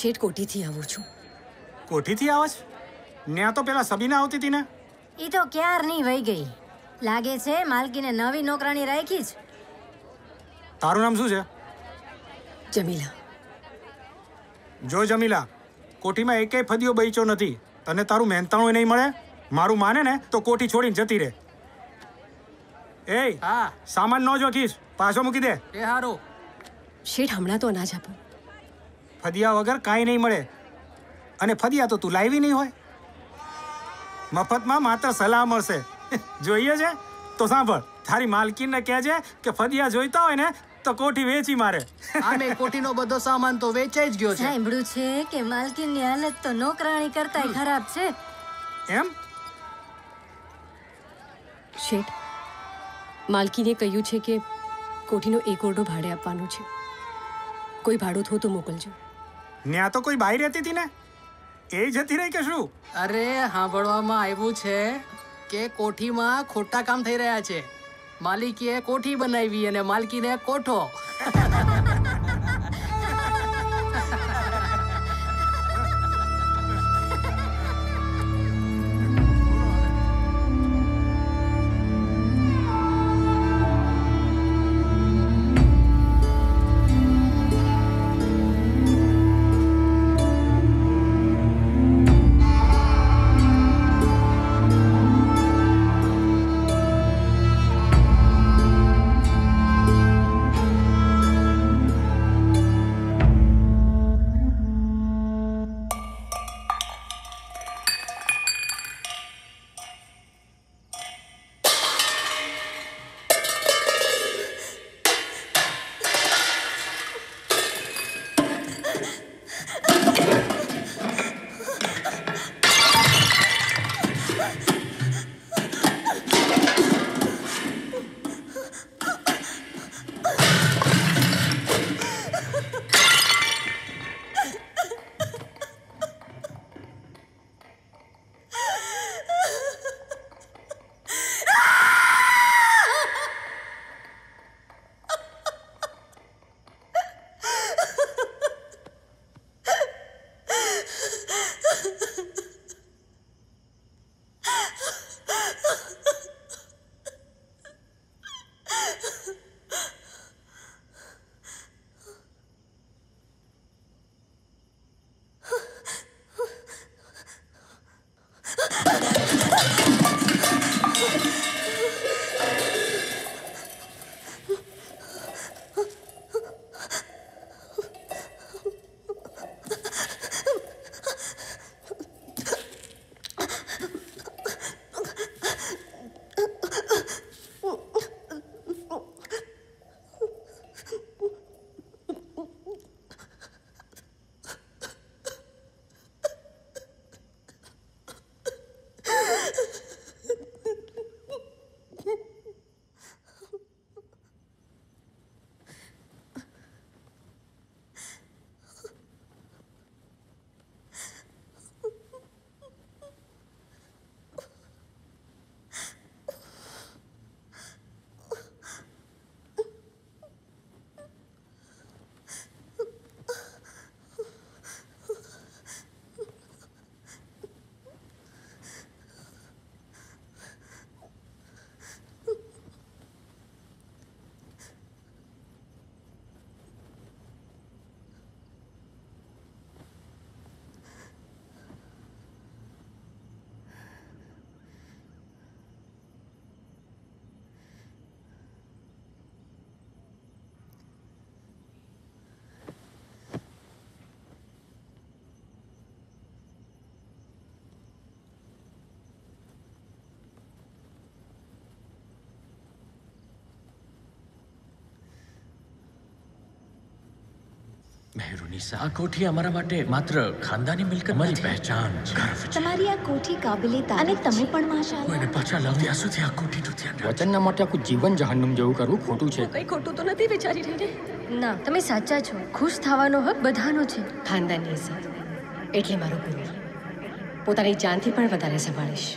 શેઠ કોઠીથી આવું છું? કોઠીથી આવો છો? ત્યાં તો પેલા સબીના આવતી હતી ને. એ તો ક્યારની વહી ગઈ. લાગે છે માલકીને નવી નોકરાણી રાખી જ. તારું નામ શું છે? જમીલા. જો જમીલા કોઠીમાં એકેય ફદીઓ બઈચો નથી તને તારું મહેનતાણું નહીં મળે મારું માને ને તો કોઠી છોડીને જતી રહે. એ હા. સામાન ન જોખીશ પાછો મૂકી દે. એ હારો. શેઠ હમણાં તો અનાજ આપો. ફદિયા વગર કાંઈ નહીં મળે. અને ફદિયા તો તું લાવી નહીં હોય. મફતમાં માત્ર સલાહ મળશે. જોઈએ છે? તો સાંભળ તારી માલકીનને કહેજે કે ફદિયા જોઈતા હોય ને તો કોઠી વેચી મારે. આમે કોઠીનો બધો સામાન તો વેચાઈ જ ગયો છે. સાંભળ્યું છે કે માલકીની હાલત તો નોકરાણી કરતાંય ખરાબ છે. એમ? શેઠ માલકીને કહ્યું છે કે કોઠીનો એક ઓરડો ભાડે આપવાનું છે. કોઈ ભાડું થયું તો મોકલજો. ન્યા તો કોઈ બાઈ રહેતી હતી ને? એ જતી રહી કે શું? અરે સાંભળવામાં આવ્યું છે કે કોઠીમાં ખોટા કામ થઈ રહ્યા છે. માલિકીએ કોઠી બનાવી અને માલકીને કોઠો. મહેરુનિસા આ કોઠી અમારા માટે માત્ર ખાનદાની મિલકત અમારી પહેચાન છે. તમારી આ કોઠી કાબિલે અને તમે પણ માશાલ્લાહ કોઈને પાછા લાવ્યા સુધી આ કોઠી તો ધ્યાન વચનના માટે આખું જીવન જહન્નમ જેવું કરવું ખોટું છે. કઈ ખોટું તો નથી વિચારી રહી ના? તમે સાચા છો. ખુશ થવાનો હક બધાનો છે. ખાનદાની ઇજ્જત. એટલે મારો ગુરુ પોતાની જાનથી પણ વધારે સંભાળીશ.